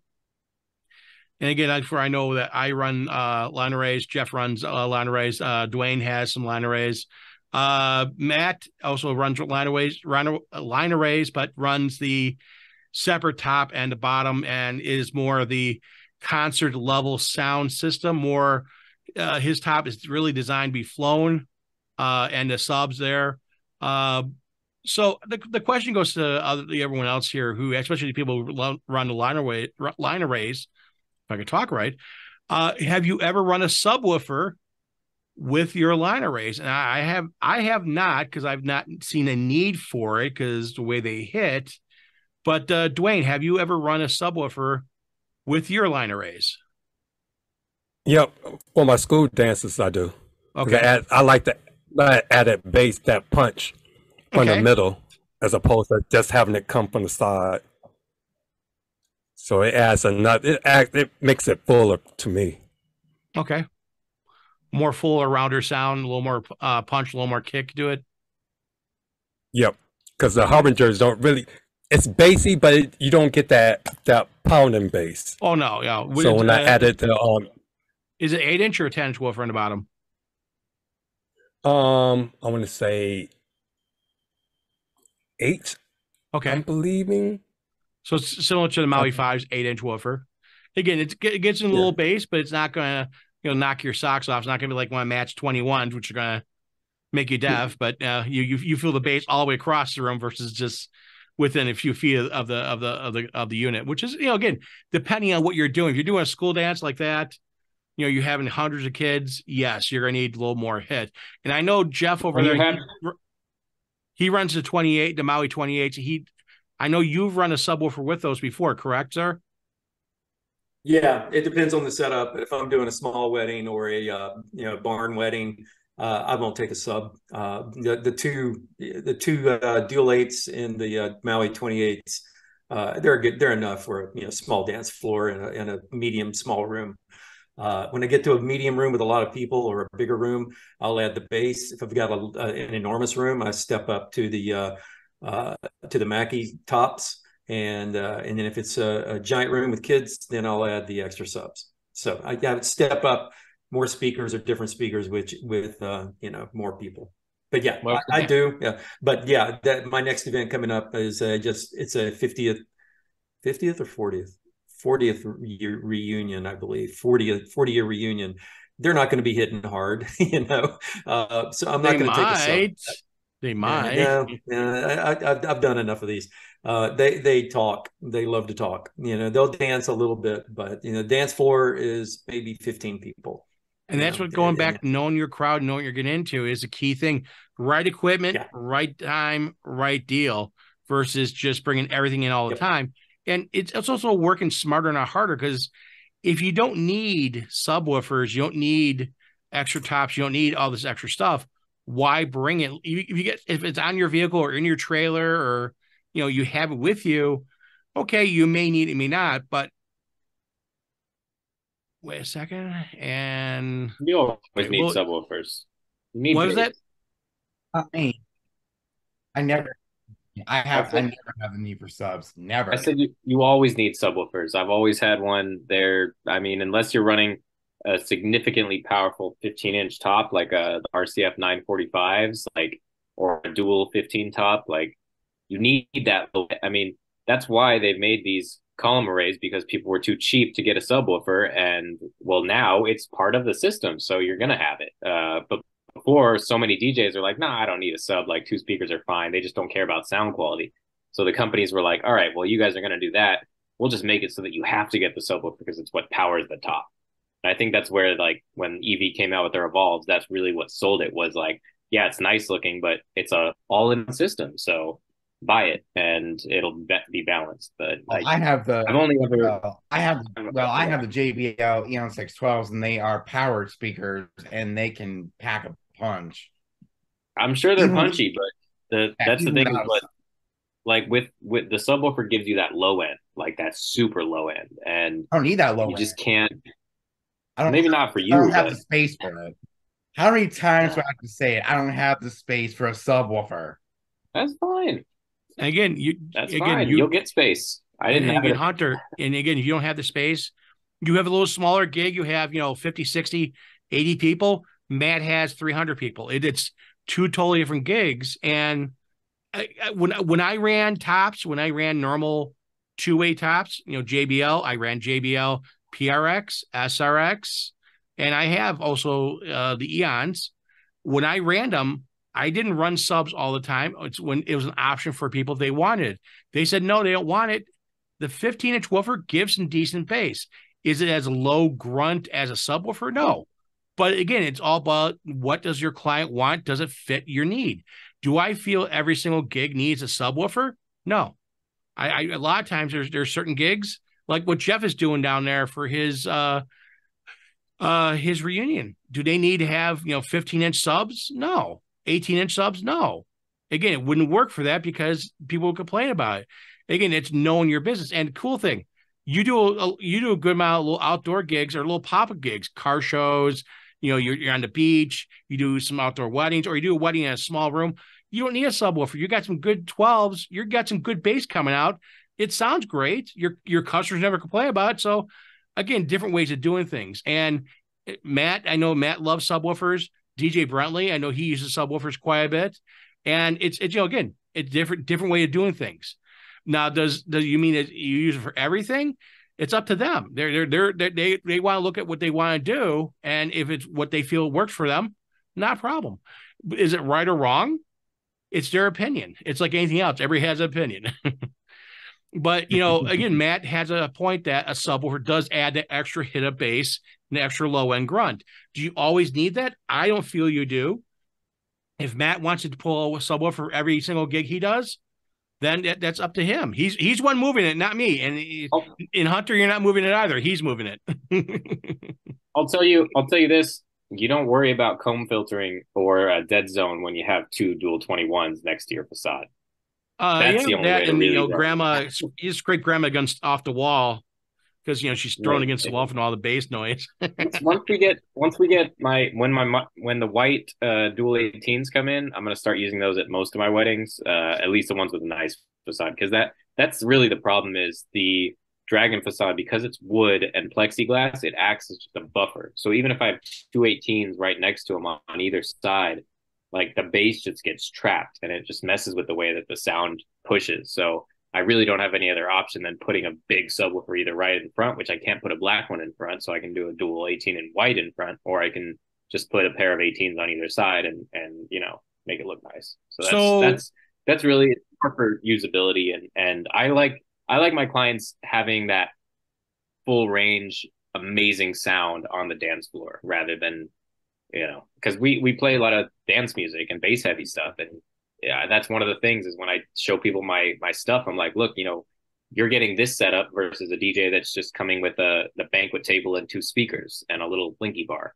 and again, for I know that I run uh, line arrays, Jeff runs uh, line arrays, uh, Dwayne has some line arrays. Uh, Matt also runs line arrays, line arrays, but runs the separate top and the bottom, and is more of the concert level sound system. More, uh, his top is really designed to be flown, uh, and the subs there. Uh, so the the question goes to other, everyone else here, who especially the people who run the line array line arrays if I can talk right. Uh, have you ever run a subwoofer with your line arrays? And I have, I have not because I've not seen a need for it because the way they hit. But uh, Dwayne, have you ever run a subwoofer with your line arrays? Yep. For my school dances, I do. Okay. I, add, I like to add that bass, that punch from okay. the middle, as opposed to just having it come from the side. So it adds another. It act. It makes it fuller to me. Okay. More fuller, rounder sound, a little more uh, punch, a little more kick to it. Yep. Because the harbingers don't really. It's bassy, but it, you don't get that that pounding bass. Oh no, yeah. so when uh, I added the um, is it eight inch or a ten inch woofer on the bottom? Um, I want to say eight. Okay. I'm believing. So it's similar to the Maui Fives eight inch woofer. Again, it's, it gets in a yeah. little bass, but it's not going to you know knock your socks off. It's not going to be like one of Match 21s, which are going to make you deaf. But uh, you, you you feel the bass all the way across the room versus just within a few feet of the of the of the of the unit, which is you know again depending on what you're doing. If you're doing a school dance like that, you know you're having hundreds of kids. Yes, you're going to need a little more hit. And I know Jeff over there. Have- he, he runs the 28, the Maui 28. He I know you've run a subwoofer with those before, correct, sir? Yeah, it depends on the setup. If I'm doing a small wedding or a uh, you know barn wedding, uh, I won't take a sub. Uh, the the two the two uh, dual eights in the uh, Maui 28s, uh, they're good. They're enough for a you know small dance floor in a, in a medium small room. Uh, when I get to a medium room with a lot of people or a bigger room, I'll add the bass. If I've got a, an enormous room, I step up to the uh, to the Mackie tops. And uh, and then if it's a, a, giant room with kids, then I'll add the extra subs. So I got to step up more speakers or different speakers, which with uh, you know more people. But yeah, well, I, I, do. Yeah, but yeah, that my next event coming up is uh, just it's a fiftieth, fiftieth or fortieth, fortieth year reunion, I believe, 40th, 40 year reunion. They're not going to be hitting hard, <laughs> you know. Uh, so I'm not going to take a sub. They might. Yeah. I, have I've done enough of these. Uh, they they talk. They love to talk. You know, they'll dance a little bit, but you know, dance floor is maybe fifteen people. And that's know, what going back knowing your crowd, knowing what you're getting into is a key thing. Right equipment, yeah. right time, right deal, versus just bringing everything in all the yep. time. And it's, it's also working smarter, not harder. Because if you don't need subwoofers, you don't need extra tops, you don't need all this extra stuff why bring it? If you get if it's on your vehicle or in your trailer or you know you have it with you, okay, you may need it, may not, but wait a second. And you always wait, need well, subwoofers. need what is that? Uh, not me. I never I have I never have the need for subs. Never. I said you, you always need subwoofers. I've always had one there. I mean, unless you're running a significantly powerful 15 inch top like a RCF 945s, like or a dual 15 top, like you need that. I mean, that's why they've made these column arrays because people were too cheap to get a subwoofer, and well, now it's part of the system, so you're gonna have it. Uh, but before, so many DJs are like, "Nah, I don't need a sub. Like two speakers are fine. They just don't care about sound quality." So the companies were like, "All right, well, you guys are gonna do that. We'll just make it so that you have to get the subwoofer because it's what powers the top." I think that's where like when EV came out with their Evolves, that's really what sold it was like, yeah, it's nice looking, but it's a all in system. So buy it and it'll be, be balanced. But Well, I have the I've only ever uh, I have well, I have the JBL Eon 612s and they are powered speakers and they can pack a punch. I'm sure they're punchy, but the Yeah, that's the thing is without- what like with with the subwoofer gives you that low end, like that super low end, and I don't need that low you end. just can't. I don't Maybe not for you. I you, don't have but the space for it. How many times do I have to say it? I don't have the space for a subwoofer. that's fine. And again, you That's again fine. you You'll get space. I didn't and have again, it. Hunter, and again, if you don't have the space, you have a little smaller gig, you have, you know, 50, 60, 80 people. Matt has 300 people. It, it's two totally different gigs. And I, I, when, when I ran tops, when I ran normal two way tops, you know, JBL, I ran JBL PRX, SRX, and I have also uh, the Eons. When I ran them, I didn't run subs all the time. It's when it was an option for people they wanted. They said no, they don't want it. The 15 inch woofer gives some decent bass. Is it as low grunt as a subwoofer? No. But again, it's all about what does your client want? Does it fit your need? Do I feel every single gig needs a subwoofer? No. I, I a lot of times there's there's certain gigs like what Jeff is doing down there for his uh uh his reunion. Do they need to have you know 15 inch subs? No. 18 inch subs? No. Again, it wouldn't work for that because people would complain about it. Again, it's knowing your business. And cool thing, you do a you do a good amount of little outdoor gigs or little pop up gigs, car shows. You know, you're, you're on the beach, you do some outdoor weddings, or you do a wedding in a small room. You don't need a subwoofer. You got some good 12s. You got some good bass coming out. It sounds great. Your your customers never complain about it. So, again, different ways of doing things. And eh, Matt, I know Matt loves subwoofers. DJ Brettly, I know he uses subwoofers quite a bit. And it's it's you know again, it's different different way of doing things. Now, does does you mean that you use it for everything? It's up to them. They're they're, they're, they they they want to look at what they want to do, and if it's what they feel works for them, not a problem. Is it right or wrong? It's their opinion. It's like anything else. Everybody has an opinion. <laughs> but you know, again, <laughs> Matt has a point that a subwoofer does add that extra hit of bass, an extra low end grunt. Do you always need that? I don't feel you do. If Matt wants to pull a subwoofer every single gig he does, then that, that's up to him. He's he's one moving it, not me. And he- Oh. in Hunter, you're not moving it either. He's moving it. <laughs> I'll tell you. I'll tell you this. You don't worry about comb filtering or a dead zone when you have two dual 21s next to your facade. Uh, That's yeah, the only that way and you know, grandma, his great grandma against off the wall because you know she's thrown Right. against the wall from all the bass noise. <laughs> once we get once we get my when my when the white uh dual 18s come in i'm going to start using those at most of my weddings uh at least the ones with a nice facade because that that's really the problem is the dragon facade because it's wood and plexiglass it acts as just a buffer so even if i have two 18s right next to them on, on either side like the bass just gets trapped and it just messes with the way that the sound pushes so I really don't have any other option than putting a big subwoofer either right in front, which I can't put a black one in front, so I can do a dual 18 and white in front, or I can just put a pair of 18s on either side and and you know make it look nice. So that's So- that's that's really for usability and and I like I like my clients having that full range, amazing sound on the dance floor rather than you know because we we play a lot of dance music and bass heavy stuff and yeah that's one of the things is when i show people my my stuff i'm like look you know you're getting this setup versus a dj that's just coming with a the banquet table and two speakers and a little blinky bar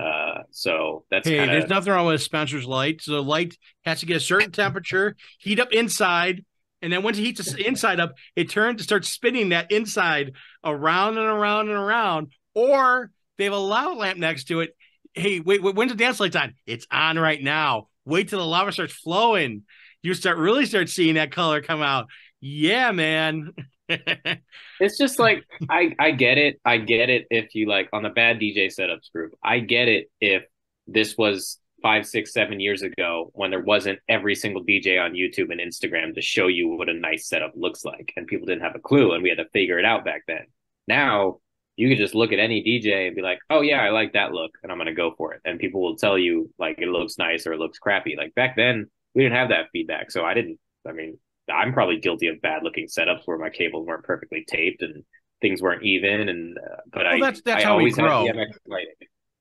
uh so that's hey, kind there's nothing wrong with Spencer's light. So the light has to get a certain temperature, heat up inside, and then once it heats the inside up, it turns to start spinning that inside around and around and around. Or they have a lava lamp next to it. Hey, wait, wait when's the dance lights on? It's on right now. Wait till the lava starts flowing. You start really start seeing that color come out. Yeah, man. <laughs> it's just like i i get it i get it if you like on the bad dj setups group i get it if this was five six seven years ago when there wasn't every single dj on youtube and instagram to show you what a nice setup looks like and people didn't have a clue and we had to figure it out back then now you could just look at any dj and be like oh yeah i like that look and i'm going to go for it and people will tell you like it looks nice or it looks crappy like back then we didn't have that feedback so i didn't i mean I'm probably guilty of bad looking setups where my cables weren't perfectly taped and things weren't even. And uh, but Well, I that's- that's I how we grow.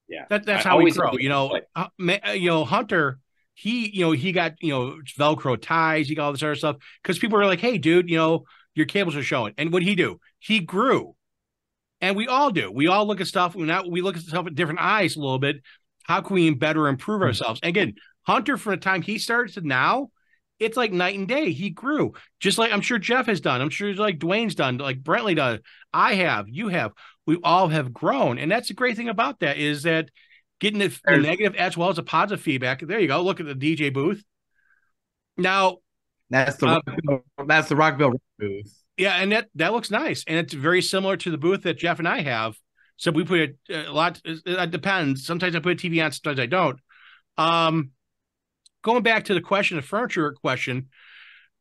Yeah, That, that's I how we grow. You know, uh, you know, Hunter he, you know, he got, you know, Velcro ties, he got all this other stuff because people were like, hey, dude, you know, your cables are showing. And what did he do? He grew. And we all do. We all look at stuff. We now we look at stuff with different eyes a little bit. How can we better improve Hmm. ourselves? And again, Hunter from the time he started to now, it's like night and day. He grew, just like I'm sure Jeff has done. I'm sure like Dwayne's done, like Brettly does. I have, you have. We all have grown, and that's the great thing about that is that getting the, the negative as well as the positive feedback. There you go. Look at the DJ booth. Now, That's the Uh, that's the Rockville booth. Yeah, and that that looks nice, and it's very similar to the booth that Jeff and I have. So we put it a lot. It depends. Sometimes I put a TV on, sometimes I don't. Um, going back to the question, the furniture question,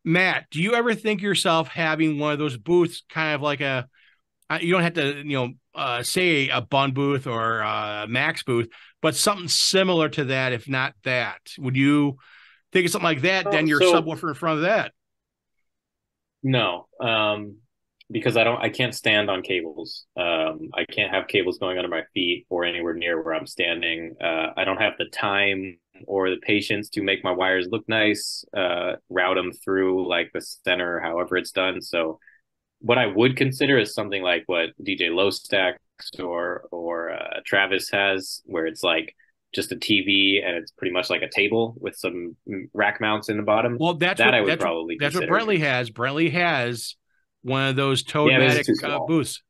Matt, do you ever think yourself having one of those booths, kind of like a? uh, You don't have to, you know, uh, say a Bun booth or a Max booth, but something similar to that, if not that. Would you think of something like that? Oh, then your so- subwoofer in front of that. No, um, because I don't. I can't stand on cables. Um, I can't have cables going under my feet or anywhere near where I'm standing. Uh, I don't have the time or the patience to make my wires look nice. Uh, route them through like the center, however it's done. So, what I would consider is something like what DJ Low Stacks or or uh, Travis has, where it's like just a TV and it's pretty much like a table with some rack mounts in the bottom. Well, that's that what, I would that's, probably that's what consider. Brettly has. Brettly has one of those Yeah, but it's Toadmatic too uh, small. booths.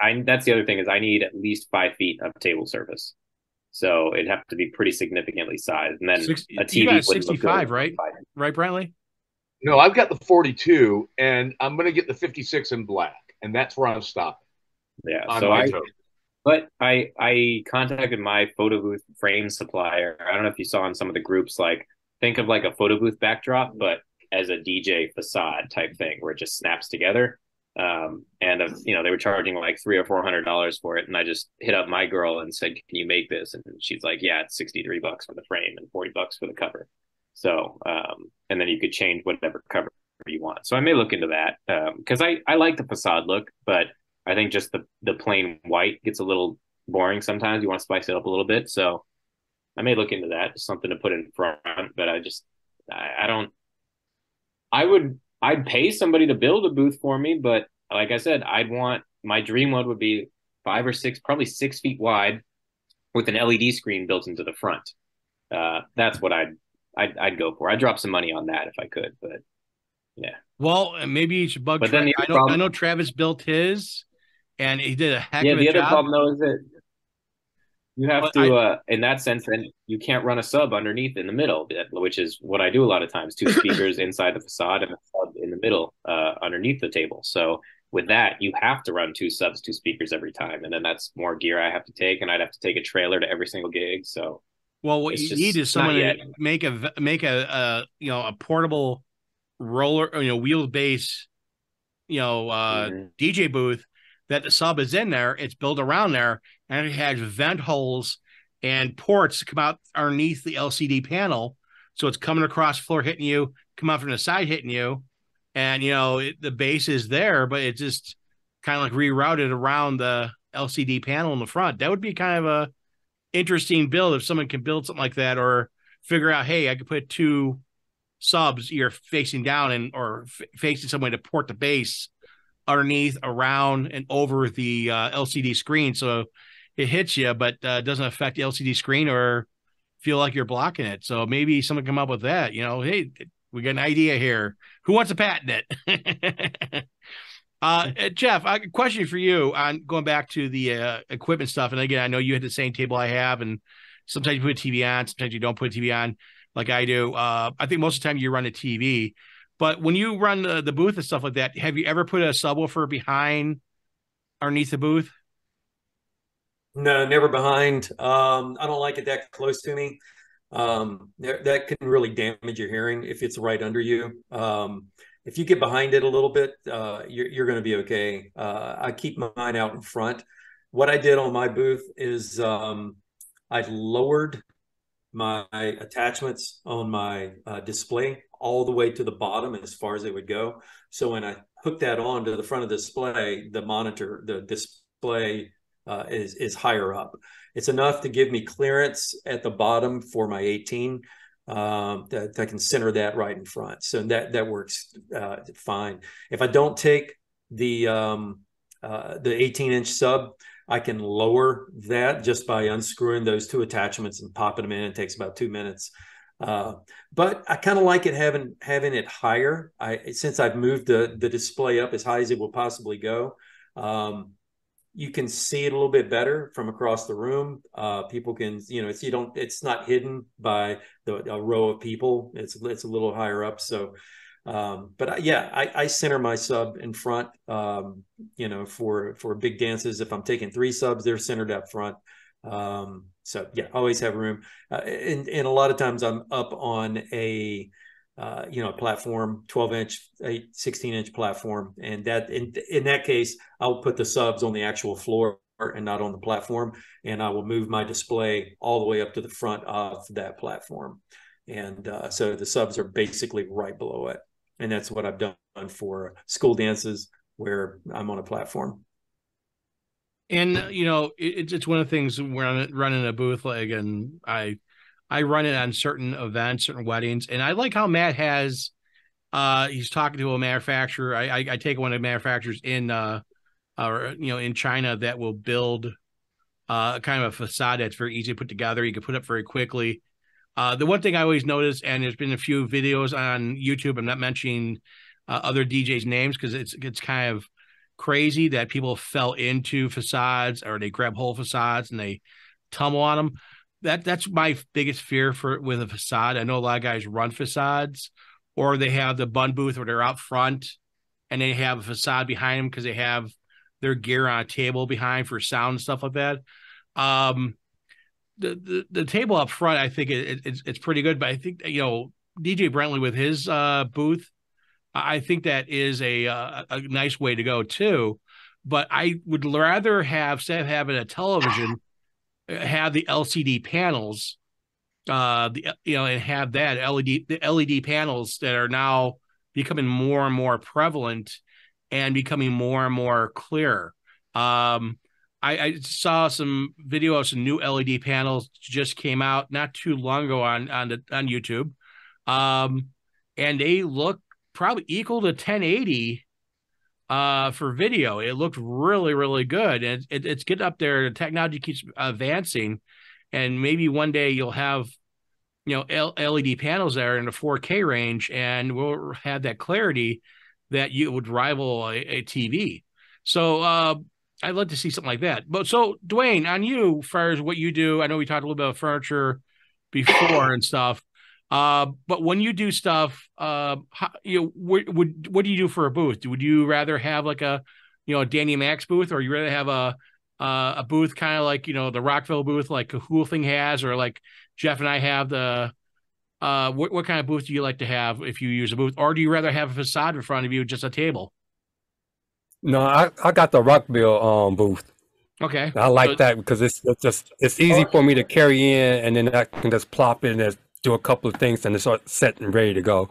I that's the other thing is I need at least five feet of table surface. So it'd have to be pretty significantly sized. And then Six- a TV you got wouldn't look good 65, right? Right, Brettly? No, I've got the 42, and I'm going to get the 56 in black, and that's where I'm stopping Yeah. so I toe. But I I contacted my photo booth frame supplier. I don't know if you saw in some of the groups like think of like a photo booth backdrop, but as a DJ facade type thing where it just snaps together. Um, and uh, you know they were charging like three or four hundred dollars for it, and I just hit up my girl and said, "Can you make this?" And she's like, "Yeah, it's sixty three bucks for the frame and forty bucks for the cover." So, um, and then you could change whatever cover you want. So I may look into that because I I like the facade look, but I think just the the plain white gets a little boring sometimes. You want to spice it up a little bit, so I may look into that, just something to put in front. But I just I, I don't. I would I'd pay somebody to build a booth for me, but like I said, I'd want my dream one would be five or six, probably six feet wide, with an LED screen built into the front. Uh, that's what I'd, I'd I'd go for. I'd drop some money on that if I could, but yeah. Well, maybe you should bug. But then the I know. I know Travis built his, and he did a heck yeah, of a job. Yeah, the other problem though is that you have But to, uh, in that sense, and you can't run a sub underneath in the middle, which is what I do a lot of times. Two <coughs> speakers inside the facade and a sub in the middle, uh, underneath the table. So with that, you have to run two subs, two speakers every time, and then that's more gear I have to take, and I'd have to take a trailer to every single gig. So Well, what you need is someone to make a make a, a you know a portable roller, you know, wheel base, you know, uh, mhm. DJ booth that the sub is in there. It's built around there, and it has vent holes and ports come out underneath the LCD panel, so it's coming across the floor, hitting you, come out from the side, hitting you, and you know it, the base is there, but it's just kind of like rerouted around the LCD panel in the front. That would be kind of a interesting build if someone can build something like that, or figure out, hey, I could put two subs you're facing down and or f- facing some way to port the base underneath, around, and over the uh, LCD screen, so it hits you, but uh, doesn't affect the LCD screen or feel like you're blocking it. So maybe someone come up with that. You know, hey, we got an idea here. Who wants to patent it? <laughs> uh, Jeff, I, a question for you on going back to the uh, equipment stuff. And again, I know you had the same table I have, and sometimes you put a TV on, sometimes you don't put a TV on, like I do. Uh, I think most of the time you run a TV. But when you run the, the booth and stuff like that, have you ever put a subwoofer behind underneath the booth? No, never behind. Um, I don't like it that close to me. Um, that, can really damage your hearing if it's right under you. Um, if you get behind it a little bit, uh, you're, you're going to be okay. Uh, I keep mine out in front. What I did on my booth is um, I lowered my attachments on my uh, display all the way to the bottom as far as they would go. So when I hook that on to the front of the display, the monitor, the display uh, is is higher up. It's enough to give me clearance at the bottom for my 18, um, that, that can center that right in front. So that that works uh, fine. If I don't take the um, uh, the 18 inch sub, I can lower that just by unscrewing those two attachments and popping them in. It takes about two minutes. Uh, but I kind of like it having having it higher. I since I've moved the the display up as high as it will possibly go. Um, you can see it a little bit better from across the room. Uh, people can, you know, it's you don't, it's not hidden by the a row of people. It's it's a little higher up. So, um, but I, yeah, I, I, center my sub in front. Um, you know, for for big dances, if I'm taking three subs, they're centered up front. Um, so yeah, always have room. Uh, and and a lot of times I'm up on a uh, you know, platform, 12 inch, 16 inch platform. And that in, in that case, I'll put the subs on the actual floor and not on the platform. And I will move my display all the way up to the front of that platform. And uh, so the subs are basically right below it. And that's what I've done for school dances where I'm on a platform. And you know, it, it's one of the things we're running a booth like, and I I run it on certain events, certain weddings, and I like how Matt has. Uh, he's talking to a manufacturer. I, I, I take one of the manufacturers in, uh, or you know, in China that will build, uh, kind of a facade that's very easy to put together. You can put up very quickly. Uh, the one thing I always notice, and there's been a few videos on YouTube. I'm not mentioning uh, other DJs' names because it's it's kind of crazy that people fell into facades or they grab whole facades and they tumble on them that that's my biggest fear for with a facade. I know a lot of guys run facades, or they have the bun booth where they're out front, and they have a facade behind them because they have their gear on a table behind for sound and stuff like that. Um, the the, the table up front, I think it, it, it's it's pretty good, but I think you know DJ Brettly with his uh, booth, I think that is a, a a nice way to go too. But I would rather have instead of having a television have the LCD panels, uh, the you know, and have that LED the LED panels that are now becoming more and more prevalent and becoming more and more clear. Um, I, I, saw some video of some new LED panels just came out not too long ago on on the on YouTube, um, and they look probably equal to 1080 uh, for video. It looked really, really good, and it, it's getting up there. The technology keeps advancing, and maybe one day you'll have, you know, LED panels there in the 4K range, and we'll have that clarity that you would rival a, a TV. So uh, I'd love to see something like that. But so Dwayne, on you, as far as what you do, I know we talked a little bit about furniture before and stuff. Uh, but when you do stuff, uh, how, you know, what, would what do you do for a booth? Would you rather have like a, you know, Danny Max booth, or you rather have a uh, a booth kind of like you know the Rockville booth, like Cool Thing has, or like Jeff and I have the. Uh, what what kind of booth do you like to have if you use a booth, or do you rather have a facade in front of you, just a table? No, I, I got the Rockville um booth. Okay. I like so, that because it's, it's just it's easy for me to carry in, and then I can just plop in as do a couple of things and it's all set and ready to go.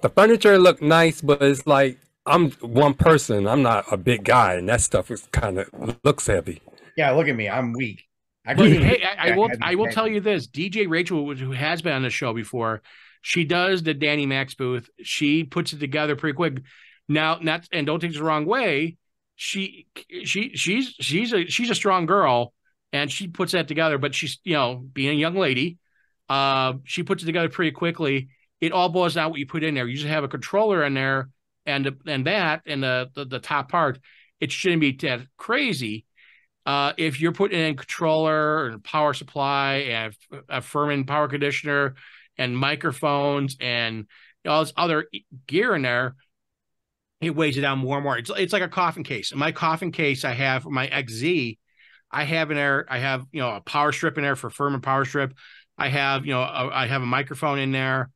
The furniture looked nice, but it's like I'm one person. I'm not a big guy, and that stuff is kind of looks heavy. Yeah, look at me. I'm weak. I hey, I, I will. I will tell you this: DJ Rachel, who has been on the show before, she does the Danny Max booth. She puts it together pretty quick. Now, not and don't take this the wrong way. She she she's she's a she's a strong girl, and she puts that together. But she's you know being a young lady, uh, she puts it together pretty quickly. It all boils down what you put in there. You just have a controller in there, and and that and the, the, the top part. It shouldn't be that crazy. Uh, if you're putting in controller and power supply and a Furman power conditioner and microphones and all this other gear in there, it weighs it down more and more. It's it's like a coffin case. In my coffin case, I have my XZ. I have in there. I have you know a power strip in there for Furman power strip. I have, you know, a, I have a microphone in there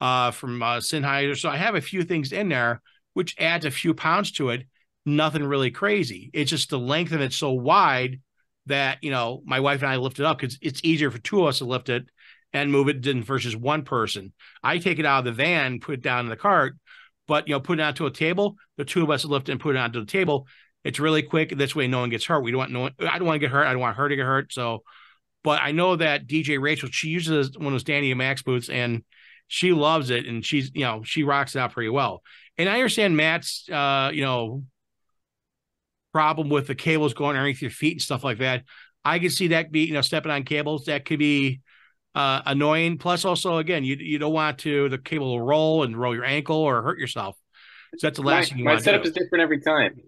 uh, from uh, Sennheiser. So I have a few things in there, which adds a few pounds to it. Nothing really crazy. It's just the length of it so wide that, you know, my wife and I lift it up because it's easier for two of us to lift it and move it than versus one person. I take it out of the van, put it down in the cart, but, you know, put it onto a table, the two of us lift it and put it onto the table. It's really quick. This way, no one gets hurt. We don't want no one, I don't want to get hurt. I don't want her to get hurt. So, But I know that DJ Rachel, she uses one of those Danny Max boots and she loves it and she's, you know, she rocks it out pretty well. And I understand Matt's, uh, you know, problem with the cables going underneath your feet and stuff like that. I can see that be, you know, stepping on cables that could be uh, annoying. Plus, also, again, you you don't want to the cable to roll and roll your ankle or hurt yourself. So that's the last my, thing you my want. setup do. is different every time.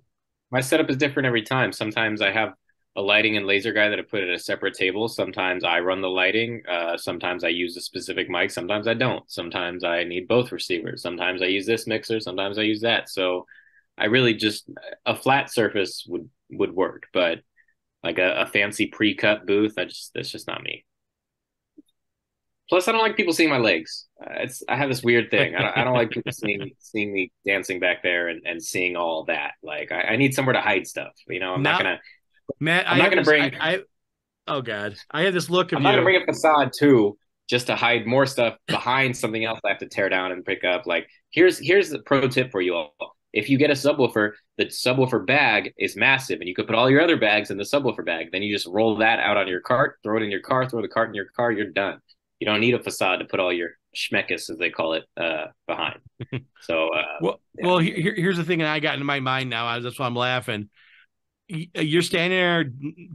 My setup is different every time. Sometimes I have a lighting and laser guy that I put at a separate table. Sometimes I run the lighting. Uh, sometimes I use a specific mic. Sometimes I don't. Sometimes I need both receivers. Sometimes I use this mixer. Sometimes I use that. So I really just a flat surface would would work, but like a, a fancy pre-cut booth, I just that's just not me. Plus, I don't like people seeing my legs. Uh, it's I have this weird thing. I don't, I don't like people <laughs> seeing seeing me dancing back there and, and seeing all that. Like I, I need somewhere to hide stuff. You know, I'm not gonna Matt, I'm I not gonna bring- I, I oh god, I have this look of I'm you. not gonna bring a facade too, just to hide more stuff behind something else I have to tear down and pick up. Like here's here's the pro tip for you all. If you get a subwoofer, the subwoofer bag is massive, and you could put all your other bags in the subwoofer bag. Then you just roll that out on your cart, throw it in your car, throw the cart in your car. You're done. You don't need a facade to put all your schmeckus, as they call it, uh, behind. <laughs> So uh, Well, Yeah. well, here, here's the thing that I got in my mind now. That's why I'm laughing. Y- You're standing there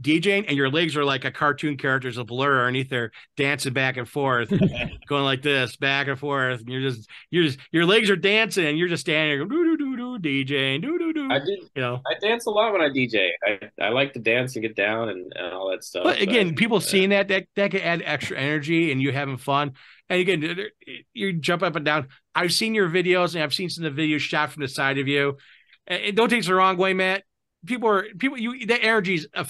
DJing, and your legs are like a cartoon character's a blur underneath there, dancing back and forth, <laughs> going like this, back and forth. And you're just, you're just, your legs are dancing, and you're just standing there, doo doo doo doo, DJing, doo doo doo. I do. You know, I dance a lot when I DJ. I, I like to dance and get down and, and all that stuff. but again, people uh, seeing that that that could add extra energy, and you having fun. And again, you jump up and down. I've seen your videos, and I've seen some of the videos shot from the side of you. And and don't take it the wrong way, Matt. People are people. You that energy is uh,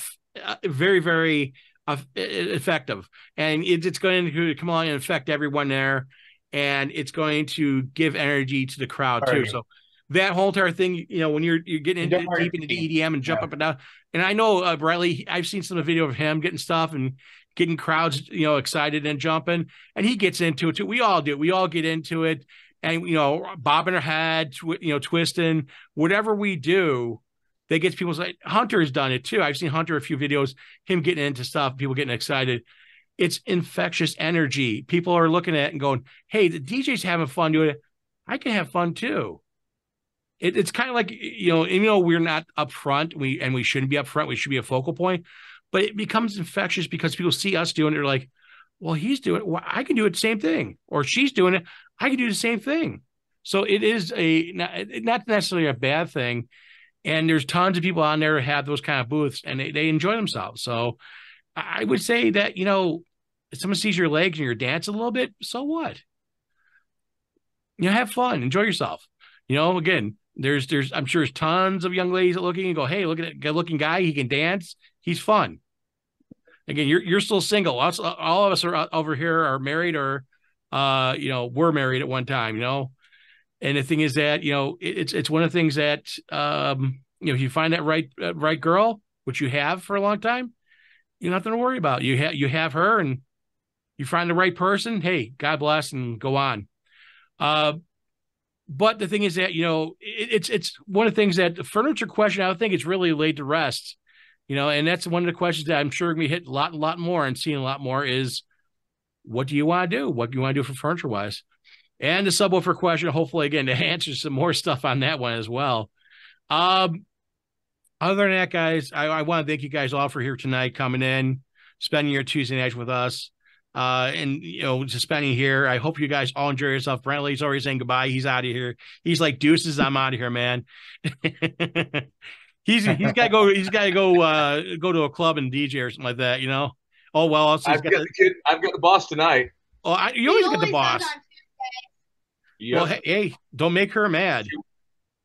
very very uh, effective, and it, it's going to come along and affect everyone there, and it's going to give energy to the crowd too. Right. So that whole entire thing, you know, when you're you're getting into, deep into the EDM and jump Yeah. up and down, and I know uh, Bradley. I've seen some of the video of him getting stuff and getting crowds, you know, excited and jumping, and he gets into it too. We all do. We all get into it, and you know, bobbing our head, twi- you know, twisting, whatever we do. That gets people like Hunter's done it too. I've seen Hunter a few videos, him getting into stuff, people getting excited. It's infectious energy. People are looking at it and going, "Hey, the DJ's having fun doing it. I can have fun too." It, it's kind of like you know, even though we're not upfront, we and we shouldn't be upfront. We should be a focal point, but it becomes infectious because people see us doing it. They're like, "Well, he's doing it. Well, I can do it the same thing," or "She's doing it. I can do the same thing." So it is a not, not necessarily a bad thing. And there's tons of people on there who have those kind of booths and they, they enjoy themselves. So I would say that, you know, if someone sees your legs and you're dancing a little bit, so what? You know, have fun, enjoy yourself. You know, again, there's there's I'm sure there's tons of young ladies looking and go, hey, look at that good looking guy, he can dance, he's fun. Again, you're you're still single. Us, all of us are uh, over here are married or uh, you know, were married at one time, you know. And the thing is that, you know, it, it's it's one of the things that um, you know, if you find that right uh, right girl, which you have for a long time, you're nothing to worry about. You have you have her and you find the right person, hey, God bless and go on. Uh but the thing is that, you know, it, it's it's one of the things that the furniture question, I don't think it's really laid to rest. You know, and that's one of the questions that I'm sure we hit a lot, a lot more and seeing a lot more is what do you want to do? What do you want to do for furniture wise? And the subwoofer question, hopefully, again, to <laughs> answer some more stuff on that one as well. Um, other than that, guys, I, I want to thank you guys all for here tonight, coming in, spending your Tuesday night with us, uh, and you know, just spending here. I hope you guys all enjoy yourself. Brettly's already saying goodbye. He's out of here. He's like deuces. I'm out of here, man. <laughs> he's he's got to go. He's got to go uh, go to a club and DJ or something like that. You know. Oh well, also I've got got the, the kid. I've got the boss tonight. oh, I, you He always get the does boss. On Yep. Well, hey, hey, don't make her mad.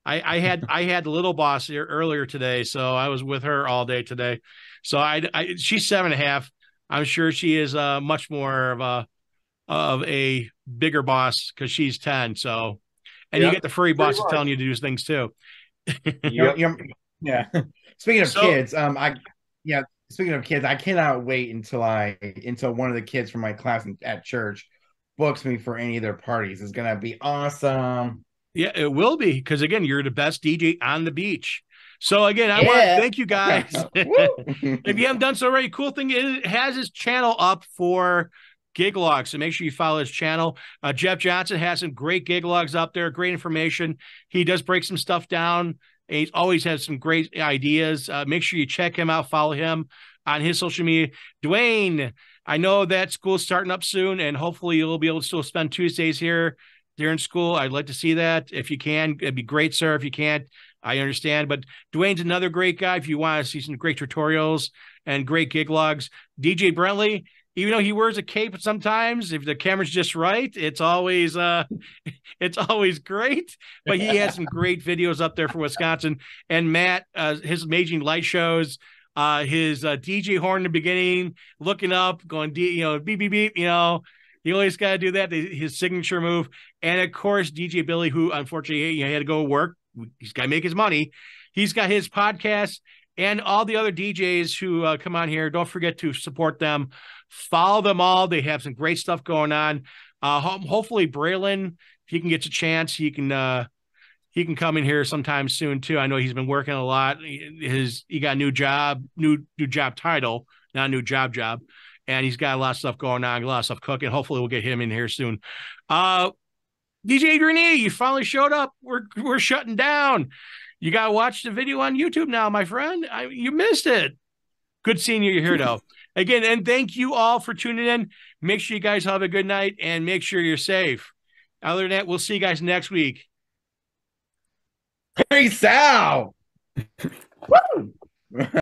I, I had I had the little boss here earlier today, so I was with her all day today. So I, I she's seven and a half. I'm sure she is uh, much more of a of a bigger boss because she's ten. So, and you get the furry pretty boss much. telling you to do things too. You're- you're- yeah. <laughs> Speaking of So- kids, um, I yeah. Speaking of kids, I cannot wait until I until one of the kids from my class in- at church books me for any of their parties. It's gonna be awesome. Yeah, it will be because again, you're the best DJ on the beach. So again, I want to thank you guys. <laughs> if you haven't done so already, cool thing is it has his channel up for gig logs. So make sure you follow his channel. Uh, Jeff Johnson has some great gig logs up there, great information. He does break some stuff down. He always has some great ideas. Uh, make sure you check him out, follow him on his social media. Dwayne, I know that school's starting up soon, and hopefully you'll be able to still spend Tuesdays here during school. I'd like to see that if you can. It'd be great, sir. If you can't, I understand. But Dwayne's another great guy if you want to see some great tutorials and great gig logs. DJ Brettly, even though he wears a cape sometimes, if the camera's just right, it's always uh <laughs> it's always great. But he has some <laughs> great videos up there for Wisconsin. And Matt, uh, his amazing light shows, uh, his uh, DJ horn in the beginning, looking up, going, D, you know, beep beep beep, you know. You always got to do that. His signature move, and of course, DJ Billy, who unfortunately you know, he had to go work. He's got to make his money. He's got his podcast and all the other DJs who uh, come on here. Don't forget to support them. Follow them all. They have some great stuff going on. Uh, hopefully, Braylon, if he can get a chance, he can uh, he can come in here sometime soon too. I know he's been working a lot. His he got a new job, new new job title, not a new job job, and he's got a lot of stuff going on, a lot of stuff cooking. Hopefully, we'll get him in here soon. Uh, DJ E, you finally showed up. We're we're shutting down. You got to watch the video on YouTube now, my friend. I, you missed it. Good seeing you here, though. <laughs> Again, and thank you all for tuning in. Make sure you guys have a good night and make sure you're safe. Other than that, we'll see you guys next week. Peace out. Woo! <laughs>